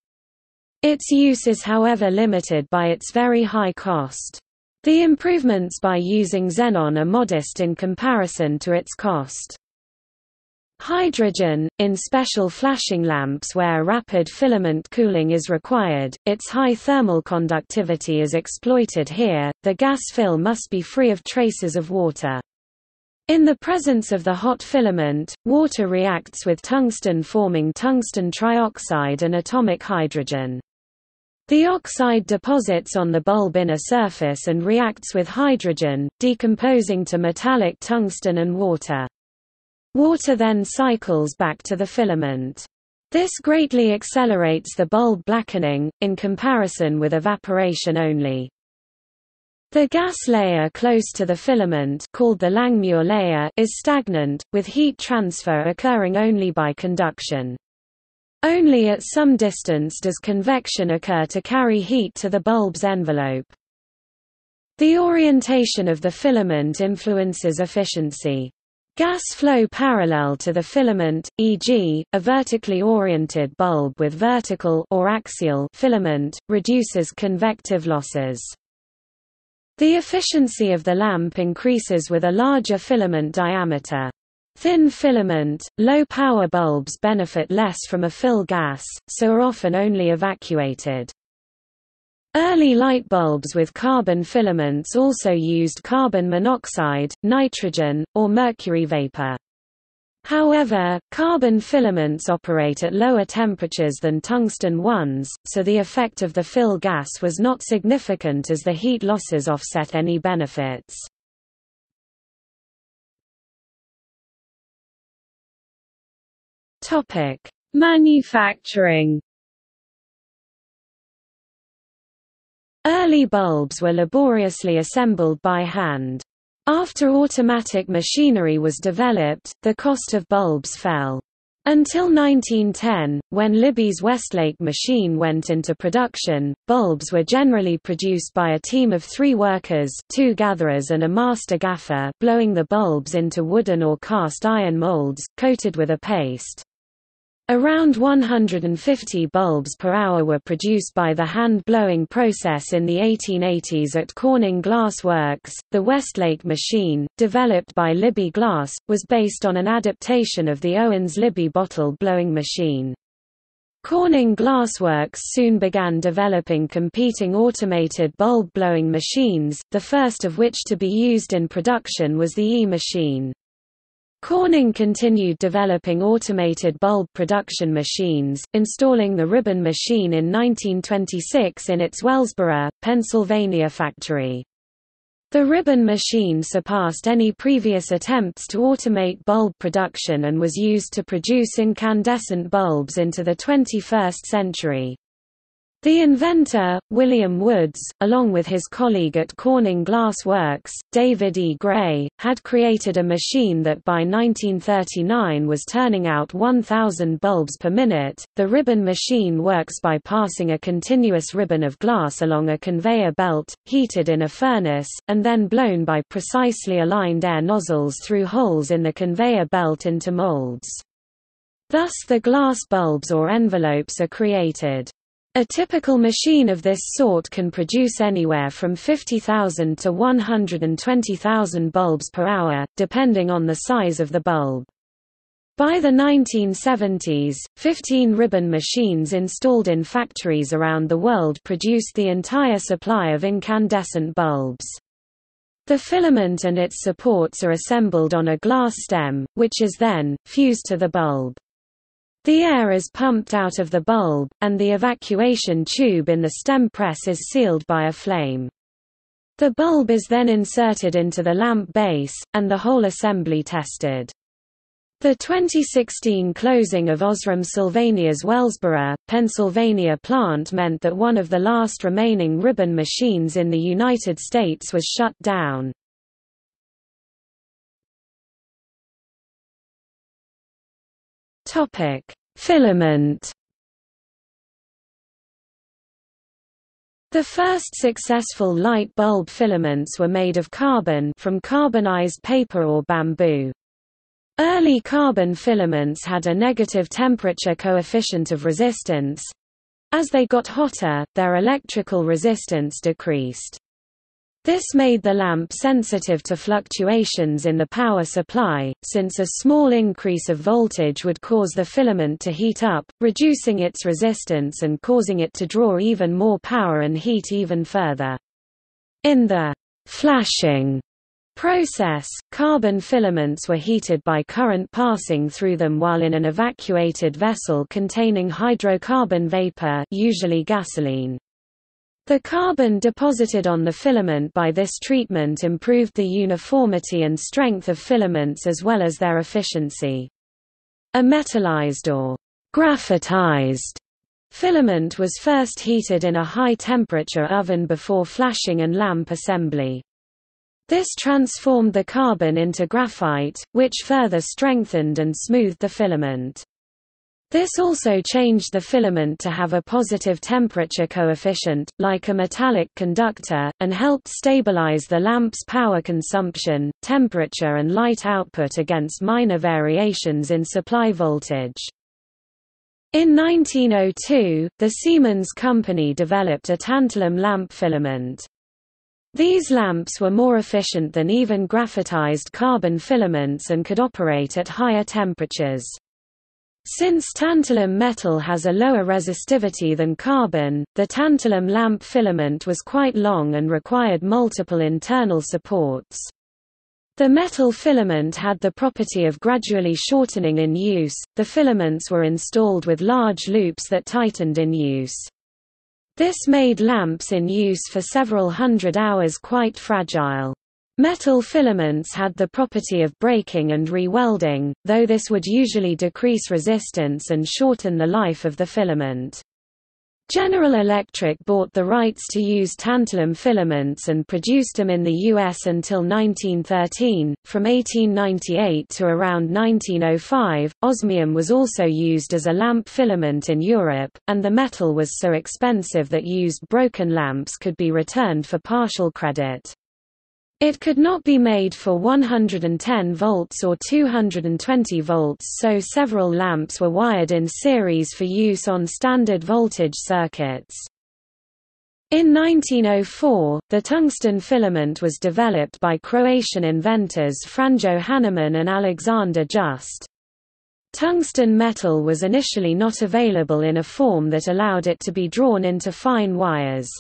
Its use is however limited by its very high cost. The improvements by using xenon are modest in comparison to its cost. Hydrogen, in special flashing lamps where rapid filament cooling is required, its high thermal conductivity is exploited here, the gas fill must be free of traces of water. In the presence of the hot filament, water reacts with tungsten forming tungsten trioxide and atomic hydrogen. The oxide deposits on the bulb inner surface and reacts with hydrogen, decomposing to metallic tungsten and water. Water then cycles back to the filament. This greatly accelerates the bulb blackening, in comparison with evaporation only. The gas layer close to the filament called the Langmuir layer is stagnant, with heat transfer occurring only by conduction. Only at some distance does convection occur to carry heat to the bulb's envelope. The orientation of the filament influences efficiency. Gas flow parallel to the filament, e.g., a vertically oriented bulb with vertical or axial filament, reduces convective losses. The efficiency of the lamp increases with a larger filament diameter. Thin filament, low-power bulbs benefit less from a fill gas, so are often only evacuated. Early light bulbs with carbon filaments also used carbon monoxide, nitrogen, or mercury vapor. However, carbon filaments operate at lower temperatures than tungsten ones, so the effect of the fill gas was not significant as the heat losses offset any benefits. Manufacturing Early bulbs were laboriously assembled by hand. After automatic machinery was developed, the cost of bulbs fell. Until 1910, when Libbey's Westlake machine went into production, bulbs were generally produced by a team of three workers two gatherers and a master gaffer blowing the bulbs into wooden or cast iron molds, coated with a paste. Around 150 bulbs per hour were produced by the hand-blowing process in the 1880s at Corning Glass Works. The Westlake machine, developed by Libbey Glass, was based on an adaptation of the Owens-Libbey bottle blowing machine. Corning Glassworks soon began developing competing automated bulb blowing machines, the first of which to be used in production was the E-machine. Corning continued developing automated bulb production machines, installing the ribbon machine in 1926 in its Wellsboro, Pennsylvania factory. The ribbon machine surpassed any previous attempts to automate bulb production and was used to produce incandescent bulbs into the 21st century. The inventor, William Woods, along with his colleague at Corning Glass Works, David E. Gray, had created a machine that by 1939 was turning out 1,000 bulbs per minute. The ribbon machine works by passing a continuous ribbon of glass along a conveyor belt, heated in a furnace, and then blown by precisely aligned air nozzles through holes in the conveyor belt into molds. Thus the glass bulbs or envelopes are created. A typical machine of this sort can produce anywhere from 50,000 to 120,000 bulbs per hour, depending on the size of the bulb. By the 1970s, 15 ribbon machines installed in factories around the world produced the entire supply of incandescent bulbs. The filament and its supports are assembled on a glass stem, which is then, fused to the bulb. The air is pumped out of the bulb, and the evacuation tube in the stem press is sealed by a flame. The bulb is then inserted into the lamp base, and the whole assembly tested. The 2016 closing of Osram Sylvania's Wellsboro, Pennsylvania plant meant that one of the last remaining ribbon machines in the United States was shut down. Topic: Filament. The first successful light bulb filaments were made of carbon from carbonized paper or bamboo. Early carbon filaments had a negative temperature coefficient of resistance. As they got hotter, their electrical resistance decreased. This made the lamp sensitive to fluctuations in the power supply, since a small increase of voltage would cause the filament to heat up, reducing its resistance and causing it to draw even more power and heat even further. In the flashing process, carbon filaments were heated by current passing through them while in an evacuated vessel containing hydrocarbon vapor usually gasoline. The carbon deposited on the filament by this treatment improved the uniformity and strength of filaments as well as their efficiency. A metallized or graphitized filament was first heated in a high-temperature oven before flashing and lamp assembly. This transformed the carbon into graphite, which further strengthened and smoothed the filament. This also changed the filament to have a positive temperature coefficient, like a metallic conductor, and helped stabilize the lamp's power consumption, temperature and light output against minor variations in supply voltage. In 1902, the Siemens company developed a tantalum lamp filament. These lamps were more efficient than even graphitized carbon filaments and could operate at higher temperatures. Since tantalum metal has a lower resistivity than carbon, the tantalum lamp filament was quite long and required multiple internal supports. The metal filament had the property of gradually shortening in use, the filaments were installed with large loops that tightened in use. This made lamps in use for several hundred hours quite fragile. Metal filaments had the property of breaking and re-welding, though this would usually decrease resistance and shorten the life of the filament. General Electric bought the rights to use tantalum filaments and produced them in the U.S. until 1913. From 1898 to around 1905, osmium was also used as a lamp filament in Europe, and the metal was so expensive that used broken lamps could be returned for partial credit. It could not be made for 110 volts or 220 volts so several lamps were wired in series for use on standard voltage circuits. In 1904, the tungsten filament was developed by Croatian inventors Franjo Hanaman and Alexander Just. Tungsten metal was initially not available in a form that allowed it to be drawn into fine wires.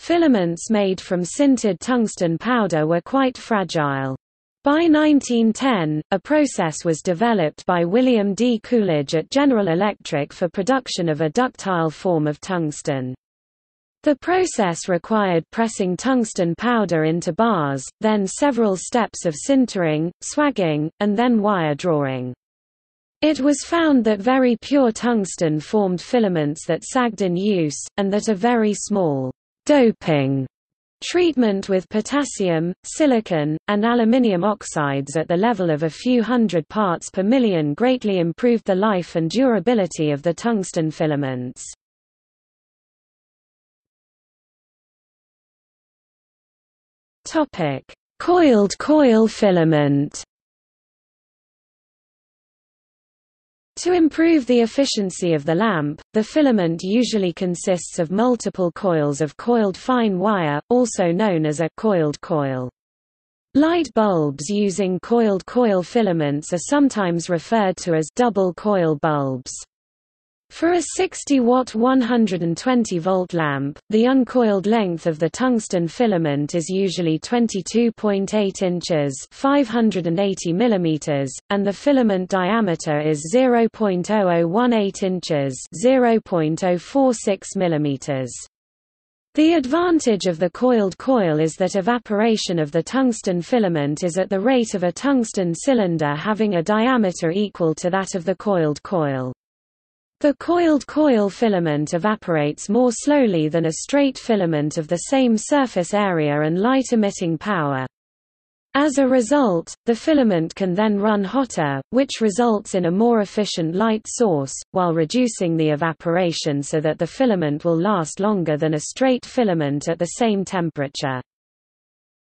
Filaments made from sintered tungsten powder were quite fragile. By 1910, a process was developed by William D. Coolidge at General Electric for production of a ductile form of tungsten. The process required pressing tungsten powder into bars, then several steps of sintering, swaging, and then wire drawing. It was found that very pure tungsten formed filaments that sagged in use, and that are very small Doping treatment with potassium, silicon, and aluminium oxides at the level of a few hundred parts per million greatly improved the life and durability of the tungsten filaments. Coiled coil filament To improve the efficiency of the lamp, the filament usually consists of multiple coils of coiled fine wire, also known as a coiled coil. Light bulbs using coiled coil filaments are sometimes referred to as double coil bulbs. For a 60-watt 120-volt lamp, the uncoiled length of the tungsten filament is usually 22.8 inches 580 mm, and the filament diameter is 0.0018 inches 0.046 mm. The advantage of the coiled coil is that evaporation of the tungsten filament is at the rate of a tungsten cylinder having a diameter equal to that of the coiled coil. The coiled coil filament evaporates more slowly than a straight filament of the same surface area and light emitting power. As a result, the filament can then run hotter, which results in a more efficient light source, while reducing the evaporation so that the filament will last longer than a straight filament at the same temperature.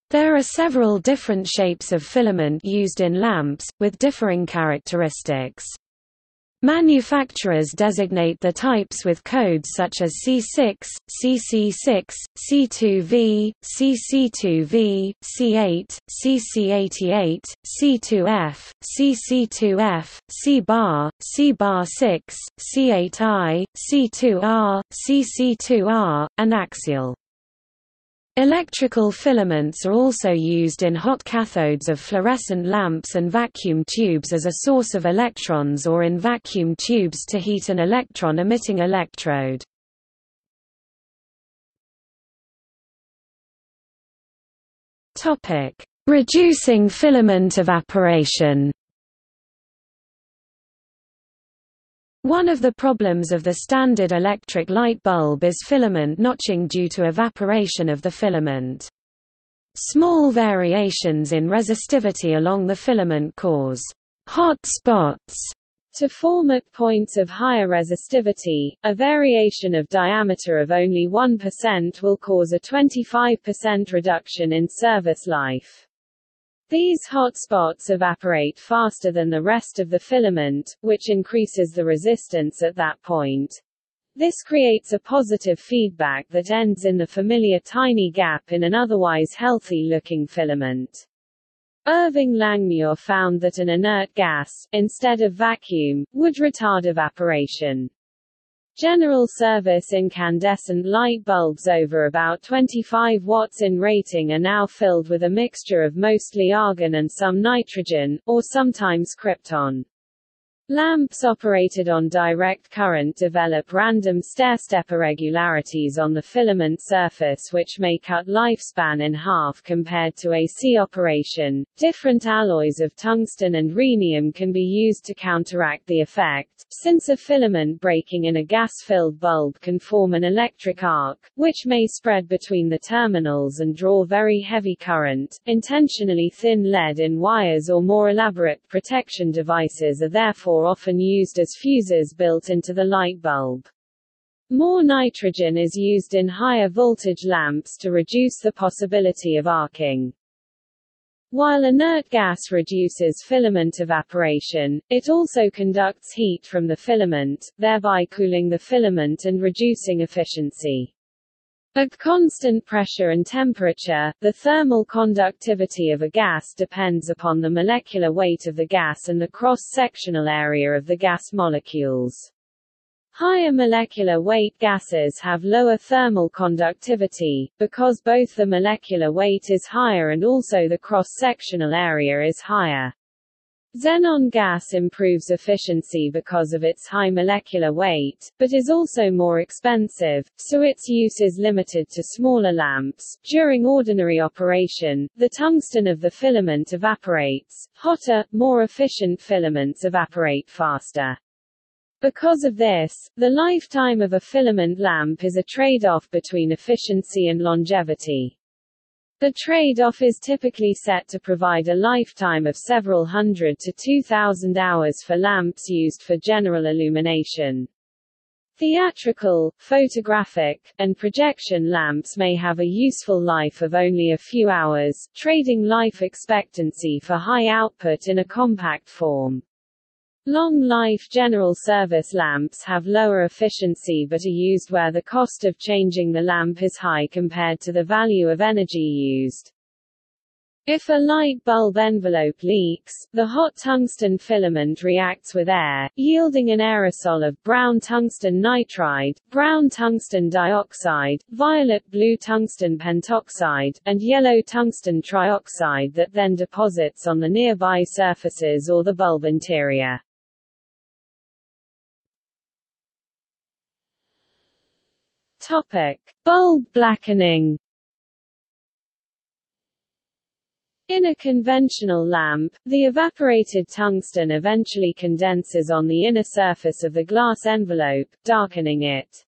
There are several different shapes of filament used in lamps, with differing characteristics. Manufacturers designate the types with codes such as C6, CC6, C2V, CC2V, C8, CC88, C2F, CC2F, C-bar, C-bar 6, C8I, C2R, CC2R, and axial. Electrical filaments are also used in hot cathodes of fluorescent lamps and vacuum tubes as a source of electrons or in vacuum tubes to heat an electron-emitting electrode. Reducing filament evaporation One of the problems of the standard electric light bulb is filament notching due to evaporation of the filament. Small variations in resistivity along the filament cause hot spots to form at points of higher resistivity, a variation of diameter of only 1% will cause a 25% reduction in service life. These hot spots evaporate faster than the rest of the filament, which increases the resistance at that point. This creates a positive feedback that ends in the familiar tiny gap in an otherwise healthy-looking filament. Irving Langmuir found that an inert gas, instead of vacuum, would retard evaporation. General service incandescent light bulbs over about 25 watts in rating are now filled with a mixture of mostly argon and some nitrogen, or sometimes krypton. Lamps operated on direct current develop random stair-step irregularities on the filament surface which may cut lifespan in half compared to AC operation. Different alloys of tungsten and rhenium can be used to counteract the effect, since a filament breaking in a gas-filled bulb can form an electric arc, which may spread between the terminals and draw very heavy current. Intentionally thin lead in wires or more elaborate protection devices are therefore therefore often used as fuses built into the light bulb. More nitrogen is used in higher voltage lamps to reduce the possibility of arcing. While inert gas reduces filament evaporation, it also conducts heat from the filament, thereby cooling the filament and reducing efficiency. At constant pressure and temperature, the thermal conductivity of a gas depends upon the molecular weight of the gas and the cross-sectional area of the gas molecules. Higher molecular weight gases have lower thermal conductivity, because both the molecular weight is higher and also the cross-sectional area is higher. Xenon gas improves efficiency because of its high molecular weight, but is also more expensive, so its use is limited to smaller lamps. During ordinary operation, the tungsten of the filament evaporates. Hotter, more efficient filaments evaporate faster. Because of this, the lifetime of a filament lamp is a trade-off between efficiency and longevity. The trade-off is typically set to provide a lifetime of several hundred to 2,000 hours for lamps used for general illumination. Theatrical, photographic, and projection lamps may have a useful life of only a few hours, trading life expectancy for high output in a compact form. Long-life general service lamps have lower efficiency but are used where the cost of changing the lamp is high compared to the value of energy used. If a light bulb envelope leaks, the hot tungsten filament reacts with air, yielding an aerosol of brown tungsten nitride, brown tungsten dioxide, violet-blue tungsten pentoxide, and yellow tungsten trioxide that then deposits on the nearby surfaces or the bulb interior. Topic: Bulb blackening. In a conventional lamp, the evaporated tungsten eventually condenses on the inner surface of the glass envelope, darkening it.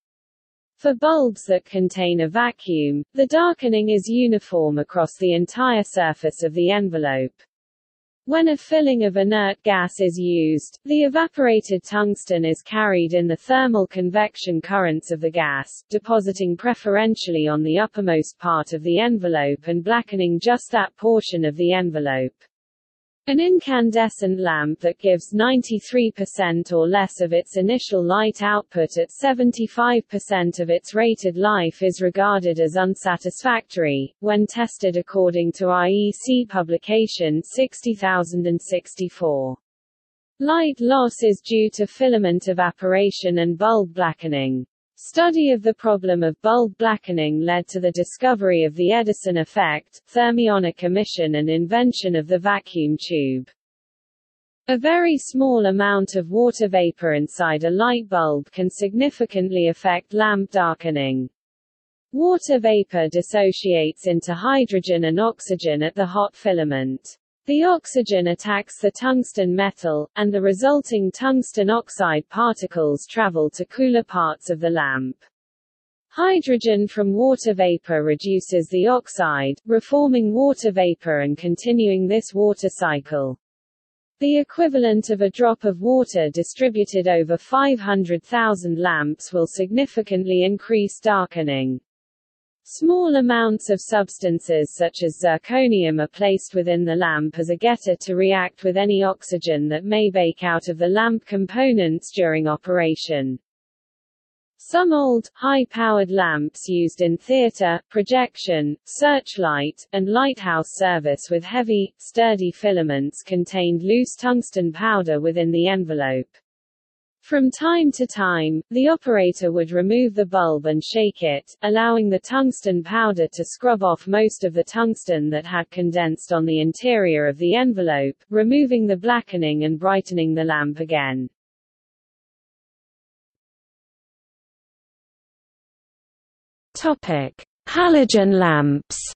For bulbs that contain a vacuum, the darkening is uniform across the entire surface of the envelope. When a filling of inert gas is used, the evaporated tungsten is carried in the thermal convection currents of the gas, depositing preferentially on the uppermost part of the envelope and blackening just that portion of the envelope. An incandescent lamp that gives 93% or less of its initial light output at 75% of its rated life is regarded as unsatisfactory, when tested according to IEC publication 60064. Light loss is due to filament evaporation and bulb blackening. Study of the problem of bulb blackening led to the discovery of the Edison effect, thermionic emission and invention of the vacuum tube. A very small amount of water vapor inside a light bulb can significantly affect lamp darkening. Water vapor dissociates into hydrogen and oxygen at the hot filament. The oxygen attacks the tungsten metal, and the resulting tungsten oxide particles travel to cooler parts of the lamp. Hydrogen from water vapor reduces the oxide, reforming water vapor and continuing this water cycle. The equivalent of a drop of water distributed over 500,000 lamps will significantly increase darkening. Small amounts of substances such as zirconium are placed within the lamp as a getter to react with any oxygen that may bake out of the lamp components during operation. Some old, high-powered lamps used in theater, projection, searchlight, and lighthouse service with heavy, sturdy filaments contained loose tungsten powder within the envelope. From time to time, the operator would remove the bulb and shake it, allowing the tungsten powder to scrub off most of the tungsten that had condensed on the interior of the envelope, removing the blackening and brightening the lamp again. Topic: Halogen lamps.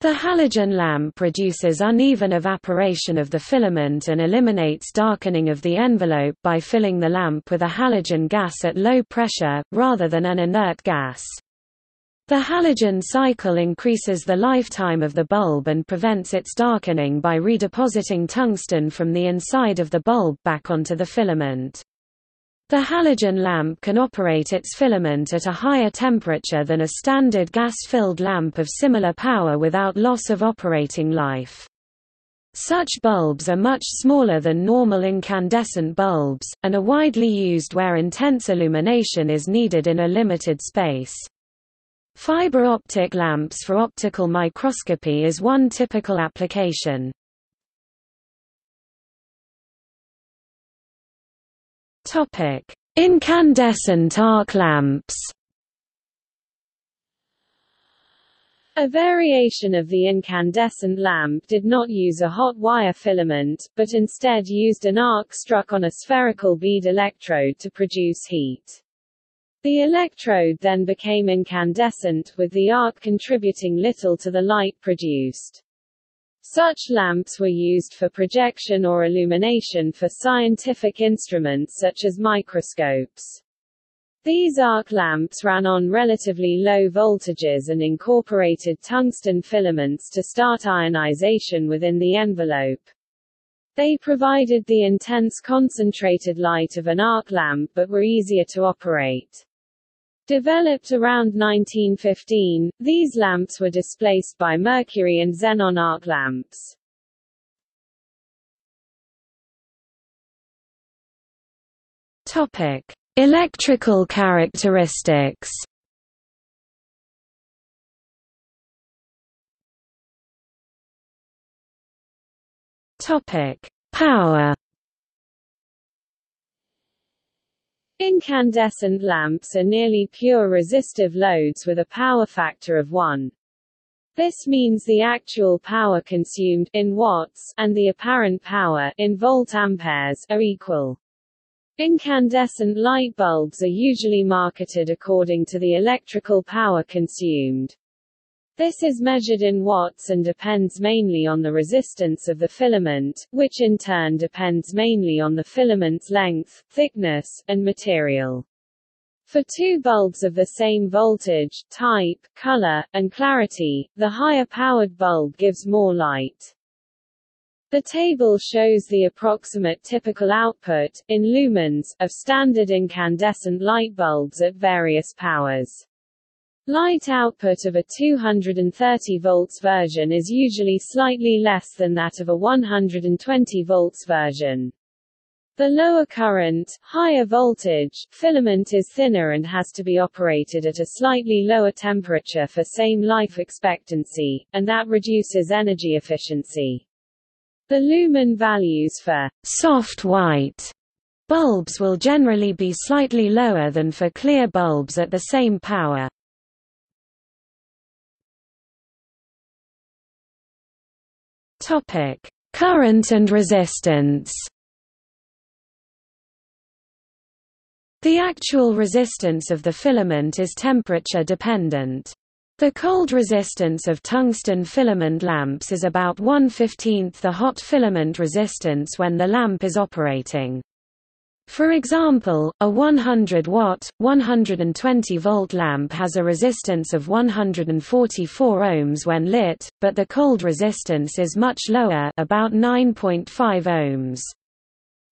The halogen lamp reduces uneven evaporation of the filament and eliminates darkening of the envelope by filling the lamp with a halogen gas at low pressure, rather than an inert gas. The halogen cycle increases the lifetime of the bulb and prevents its darkening by redepositing tungsten from the inside of the bulb back onto the filament. The halogen lamp can operate its filament at a higher temperature than a standard gas-filled lamp of similar power without loss of operating life. Such bulbs are much smaller than normal incandescent bulbs, and are widely used where intense illumination is needed in a limited space. Fiber optic lamps for optical microscopy is one typical application. Topic: Incandescent arc lamps. A variation of the incandescent lamp did not use a hot wire filament, but instead used an arc struck on a spherical bead electrode to produce heat. The electrode then became incandescent, with the arc contributing little to the light produced. Such lamps were used for projection or illumination for scientific instruments such as microscopes. These arc lamps ran on relatively low voltages and incorporated tungsten filaments to start ionization within the envelope. They provided the intense concentrated light of an arc lamp but were easier to operate. Developed around 1915, these lamps were displaced by mercury and xenon arc lamps. Topic: Electrical characteristics. Topic: Power. Incandescent lamps are nearly pure resistive loads with a power factor of 1. This means the actual power consumed in watts and the apparent power in volt amperes are equal. Incandescent light bulbs are usually marketed according to the electrical power consumed. This is measured in watts and depends mainly on the resistance of the filament, which in turn depends mainly on the filament's length, thickness, and material. For two bulbs of the same voltage, type, color, and clarity, the higher powered bulb gives more light. The table shows the approximate typical output, in lumens, of standard incandescent light bulbs at various powers. Light output of a 230 volts version is usually slightly less than that of a 120 volts version. The lower current, higher voltage, filament is thinner and has to be operated at a slightly lower temperature for same life expectancy, and that reduces energy efficiency. The lumen values for soft white bulbs will generally be slightly lower than for clear bulbs at the same power. Topic: Current and resistance. The actual resistance of the filament is temperature dependent. The cold resistance of tungsten filament lamps is about 1 15th the hot filament resistance when the lamp is operating. For example, a 100-watt, 120-volt lamp has a resistance of 144 ohms when lit, but the cold resistance is much lower about 9.5 ohms.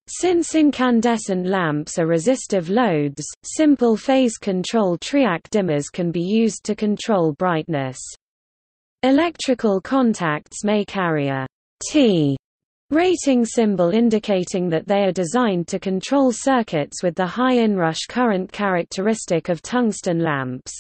Since incandescent lamps are resistive loads, simple phase control triac dimmers can be used to control brightness. Electrical contacts may carry a T rating symbol indicating that they are designed to control circuits with the high inrush current characteristic of tungsten lamps.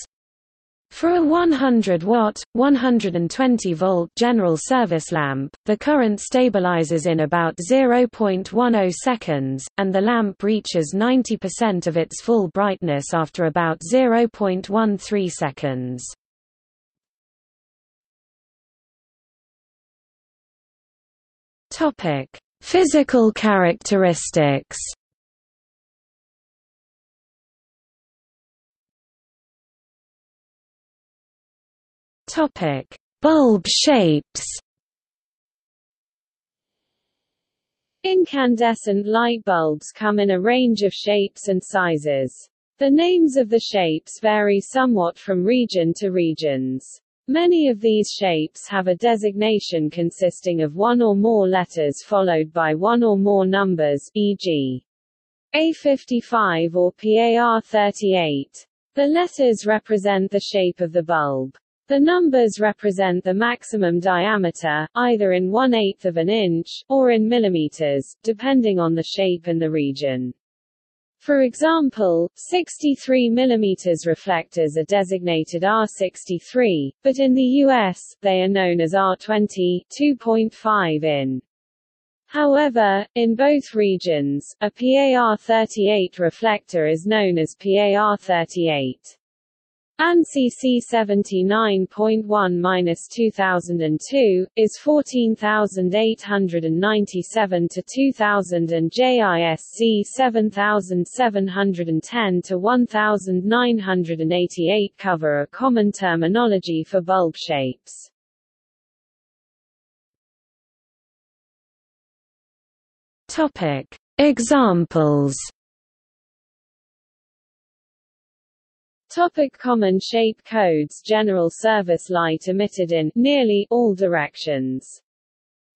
For a 100-watt, 120-volt general service lamp, the current stabilizes in about 0.10 seconds, and the lamp reaches 90% of its full brightness after about 0.13 seconds. Physical characteristics Topic: Bulb shapes. Incandescent light bulbs come in a range of shapes and sizes. The names of the shapes vary somewhat from region to regions. Many of these shapes have a designation consisting of one or more letters followed by one or more numbers, e.g. A55 or PAR38. The letters represent the shape of the bulb. The numbers represent the maximum diameter, either in one-eighth of an inch, or in millimeters, depending on the shape and the region. For example, 63 mm reflectors are designated R63, but in the US, they are known as R20 2.5 in. However, in both regions, a PAR38 reflector is known as PAR38. ANSI C79.1-2002, is 14897 to 2000 and JISC 7710 to 1988 cover a common terminology for bulb shapes. Examples Topic common shape codes General service light emitted in nearly all directions.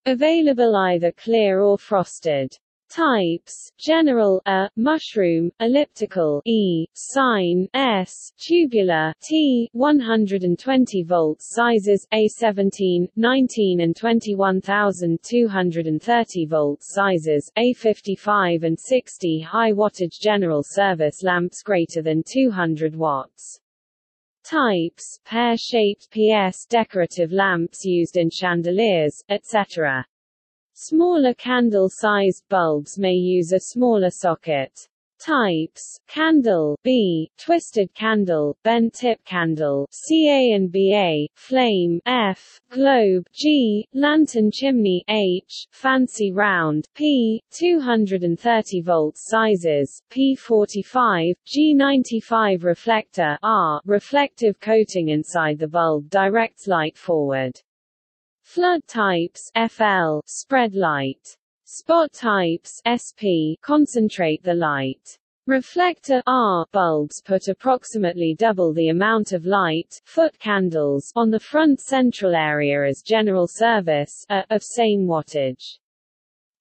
Available either clear or frosted. Types: General A, mushroom, elliptical E, sine S, tubular T, 120 volts sizes A17, 19 and 21230 volts sizes A55 and 60 high wattage general service lamps greater than 200 watts. Types: pear-shaped PS decorative lamps used in chandeliers, etc. Smaller candle-sized bulbs may use a smaller socket. Types: candle B, twisted candle, bent tip candle CA and BA, flame F, globe G, lantern chimney H, fancy round P, 230 volts sizes P45, G95 reflector R, reflective coating inside the bulb directs light forward. Flood types FL spread light. Spot types SP concentrate the light. Reflector R bulbs put approximately double the amount of light foot candles on the front central area as general service A, of same wattage.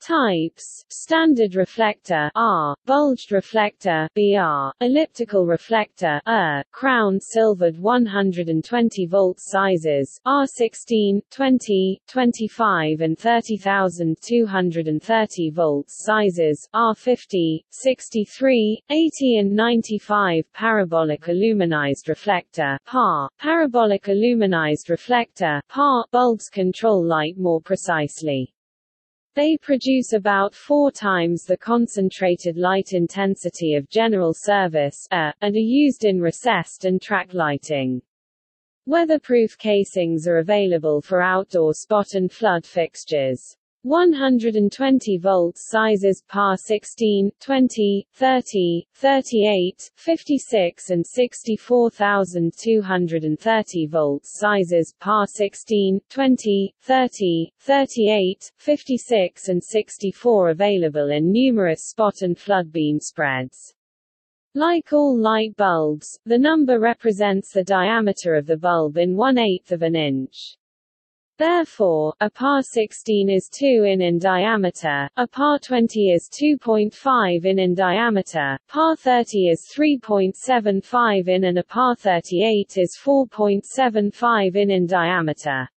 Types: standard reflector R, bulged reflector BR, elliptical reflector A, crown silvered 120 volt sizes R16, 20, 25 and 30230 volts sizes R50, 63, 80 and 95 parabolic aluminized reflector PAR, parabolic aluminized reflector PAR bulbs control light more precisely. They produce about four times the concentrated light intensity of general service A, and are used in recessed and track lighting. Weatherproof casings are available for outdoor spot and flood fixtures. 120 volts sizes PAR 16, 20, 30, 38, 56 and 64230 volts sizes PAR 16, 20, 30, 38, 56 and 64 available in numerous spot and flood beam spreads. Like all light bulbs, the number represents the diameter of the bulb in one-eighth of an inch. Therefore, a par 16 is 2 in in diameter, a par 20 is 2.5 in in diameter, par 30 is 3.75 in and a par 38 is 4.75 in in diameter.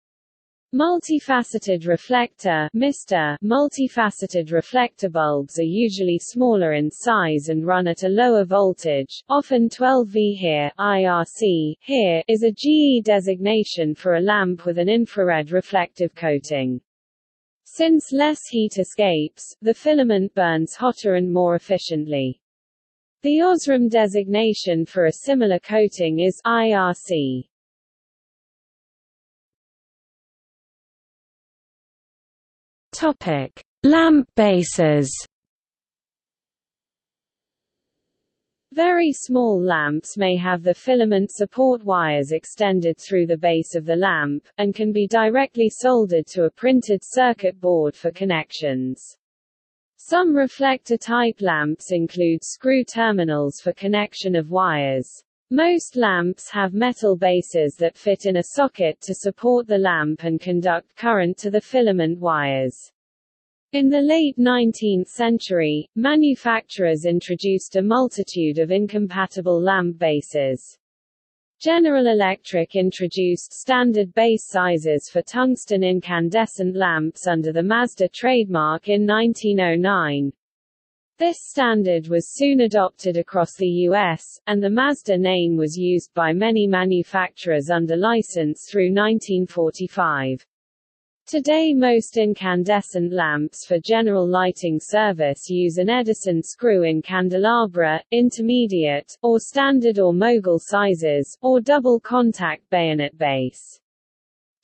Multifaceted reflector MR, multifaceted reflector bulbs are usually smaller in size and run at a lower voltage, often 12 V HIR, IRC HIR is a GE designation for a lamp with an infrared reflective coating. Since less heat escapes, the filament burns hotter and more efficiently. The OSRAM designation for a similar coating is IRC. Topic: Lamp bases. Very small lamps may have the filament support wires extended through the base of the lamp, and can be directly soldered to a printed circuit board for connections. Some reflector-type lamps include screw terminals for connection of wires. Most lamps have metal bases that fit in a socket to support the lamp and conduct current to the filament wires. In the late 19th century, manufacturers introduced a multitude of incompatible lamp bases. General Electric introduced standard base sizes for tungsten incandescent lamps under the Mazda trademark in 1909. This standard was soon adopted across the US, and the Mazda name was used by many manufacturers under license through 1945. Today most incandescent lamps for general lighting service use an Edison screw in candelabra, intermediate, or standard or mogul sizes, or double contact bayonet base.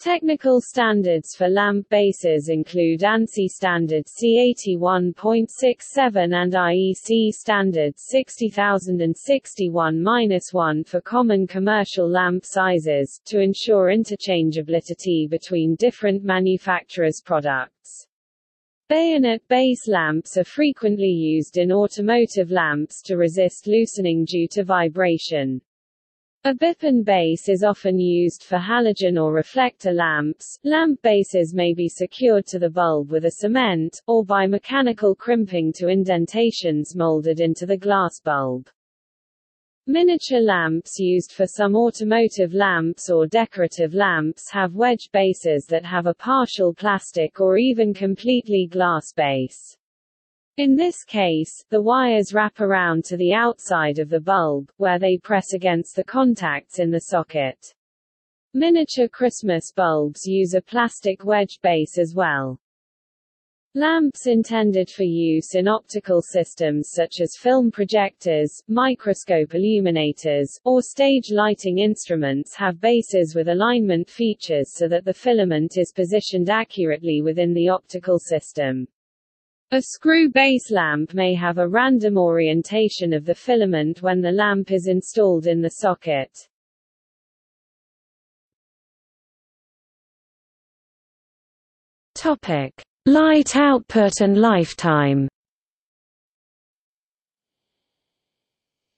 Technical standards for lamp bases include ANSI standard C81.67 and IEC standard 60061-1 for common commercial lamp sizes, to ensure interchangeability between different manufacturers' products. Bayonet base lamps are frequently used in automotive lamps to resist loosening due to vibration. A bipin base is often used for halogen or reflector lamps. Lamp bases may be secured to the bulb with a cement, or by mechanical crimping to indentations molded into the glass bulb. Miniature lamps used for some automotive lamps or decorative lamps have wedge bases that have a partial plastic or even completely glass base. In this case, the wires wrap around to the outside of the bulb, where they press against the contacts in the socket. Miniature Christmas bulbs use a plastic wedge base as well. Lamps intended for use in optical systems such as film projectors, microscope illuminators, or stage lighting instruments have bases with alignment features so that the filament is positioned accurately within the optical system. A screw base lamp may have a random orientation of the filament when the lamp is installed in the socket. Topic: Light output and lifetime.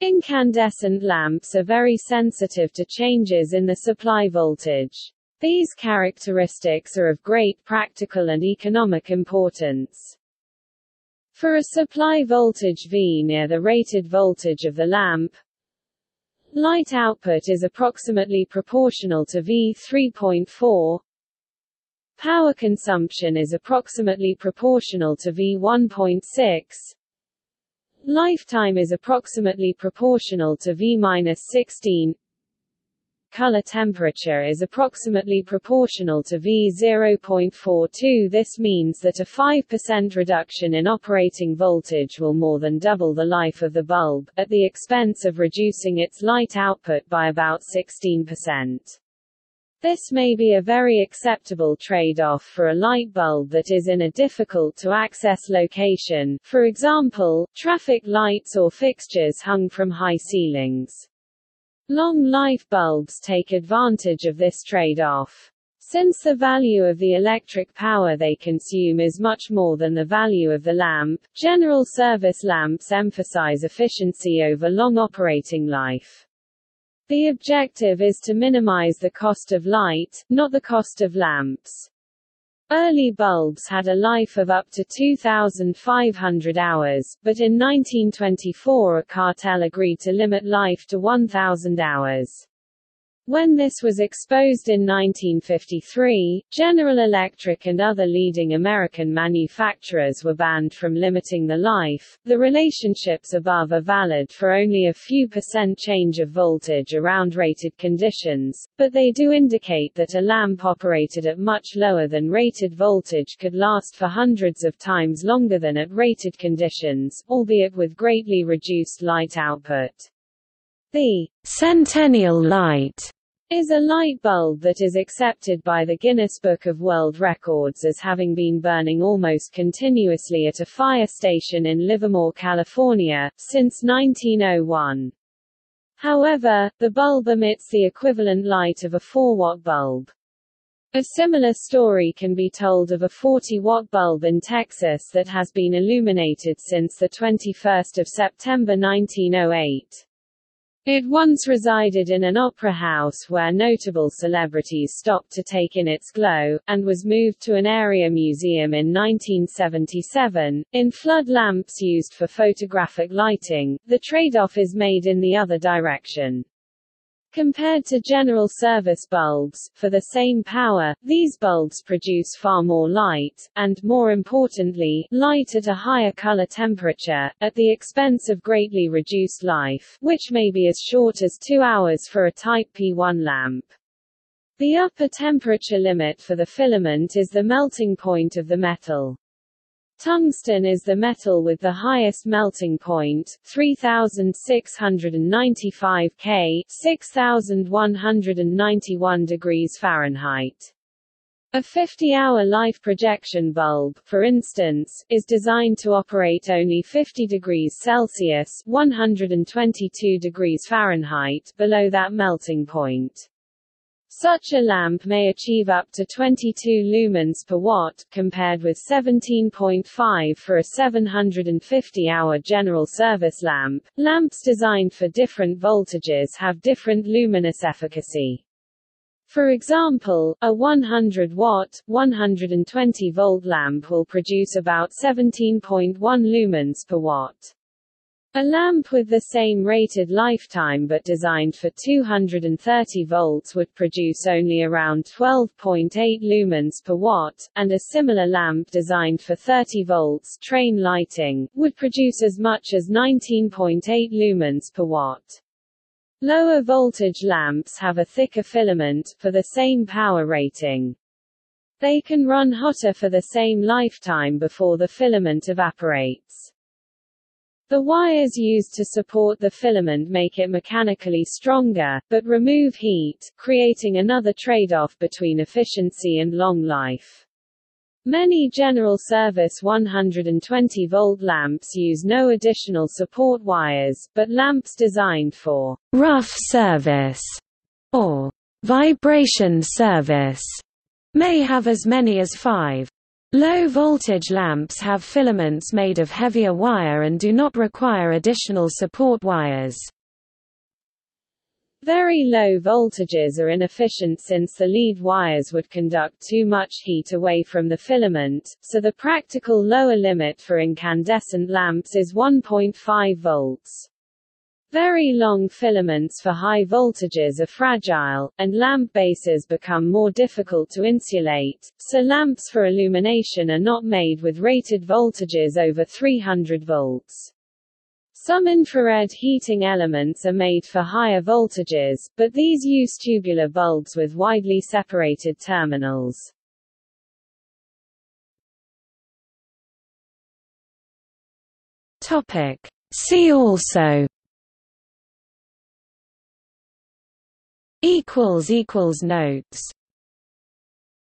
Incandescent lamps are very sensitive to changes in the supply voltage. These characteristics are of great practical and economic importance. For a supply voltage V near the rated voltage of the lamp, light output is approximately proportional to V 3.4. Power consumption is approximately proportional to V 1.6. Lifetime is approximately proportional to V-16 color temperature is approximately proportional to V0.42 This means that a 5% reduction in operating voltage will more than double the life of the bulb, at the expense of reducing its light output by about 16%. This may be a very acceptable trade-off for a light bulb that is in a difficult-to-access location, for example, traffic lights or fixtures hung from high ceilings. Long-life bulbs take advantage of this trade-off. Since the value of the electric power they consume is much more than the value of the lamp, general service lamps emphasize efficiency over long operating life. The objective is to minimize the cost of light, not the cost of lamps. Early bulbs had a life of up to 2,500 hours, but in 1924 a cartel agreed to limit life to 1,000 hours. When this was exposed in 1953, General Electric and other leading American manufacturers were banned from limiting the life. The relationships above are valid for only a few percent change of voltage around rated conditions, but they do indicate that a lamp operated at much lower than rated voltage could last for hundreds of times longer than at rated conditions, albeit with greatly reduced light output. The centennial light is a light bulb that is accepted by the Guinness Book of World Records as having been burning almost continuously at a fire station in Livermore, California, since 1901. However, the bulb emits the equivalent light of a 4-watt bulb. A similar story can be told of a 40-watt bulb in Texas that has been illuminated since 21 September 1908. It once resided in an opera house where notable celebrities stopped to take in its glow, and was moved to an area museum in 1977. In flood lamps used for photographic lighting, the trade-off is made in the other direction. Compared to general service bulbs, for the same power, these bulbs produce far more light, and, more importantly, light at a higher color temperature, at the expense of greatly reduced life, which may be as short as two hours for a Type P1 lamp. The upper temperature limit for the filament is the melting point of the metal. Tungsten is the metal with the highest melting point, 3695 K, 6191 degrees Fahrenheit. A 50-hour life projection bulb, for instance, is designed to operate only 50 degrees Celsius 122 degrees Fahrenheit below that melting point. Such a lamp may achieve up to 22 lumens per watt, compared with 17.5 for a 750-hour general service lamp. Lamps designed for different voltages have different luminous efficacy. For example, a 100-watt, 120-volt lamp will produce about 17.1 lumens per watt. A lamp with the same rated lifetime but designed for 230 volts would produce only around 12.8 lumens per watt, and a similar lamp designed for 30 volts train lighting, would produce as much as 19.8 lumens per watt. Lower voltage lamps have a thicker filament, for the same power rating. They can run hotter for the same lifetime before the filament evaporates. The wires used to support the filament make it mechanically stronger, but remove heat, creating another trade-off between efficiency and long life. Many general service 120-volt lamps use no additional support wires, but lamps designed for rough service or vibration service may have as many as five. Low-voltage lamps have filaments made of heavier wire and do not require additional support wires. Very low voltages are inefficient since the lead wires would conduct too much heat away from the filament, so the practical lower limit for incandescent lamps is 1.5 volts. Very long filaments for high voltages are fragile, and lamp bases become more difficult to insulate, so lamps for illumination are not made with rated voltages over 300 volts. Some infrared heating elements are made for higher voltages, but these use tubular bulbs with widely separated terminals. Topic. See also equals equals notes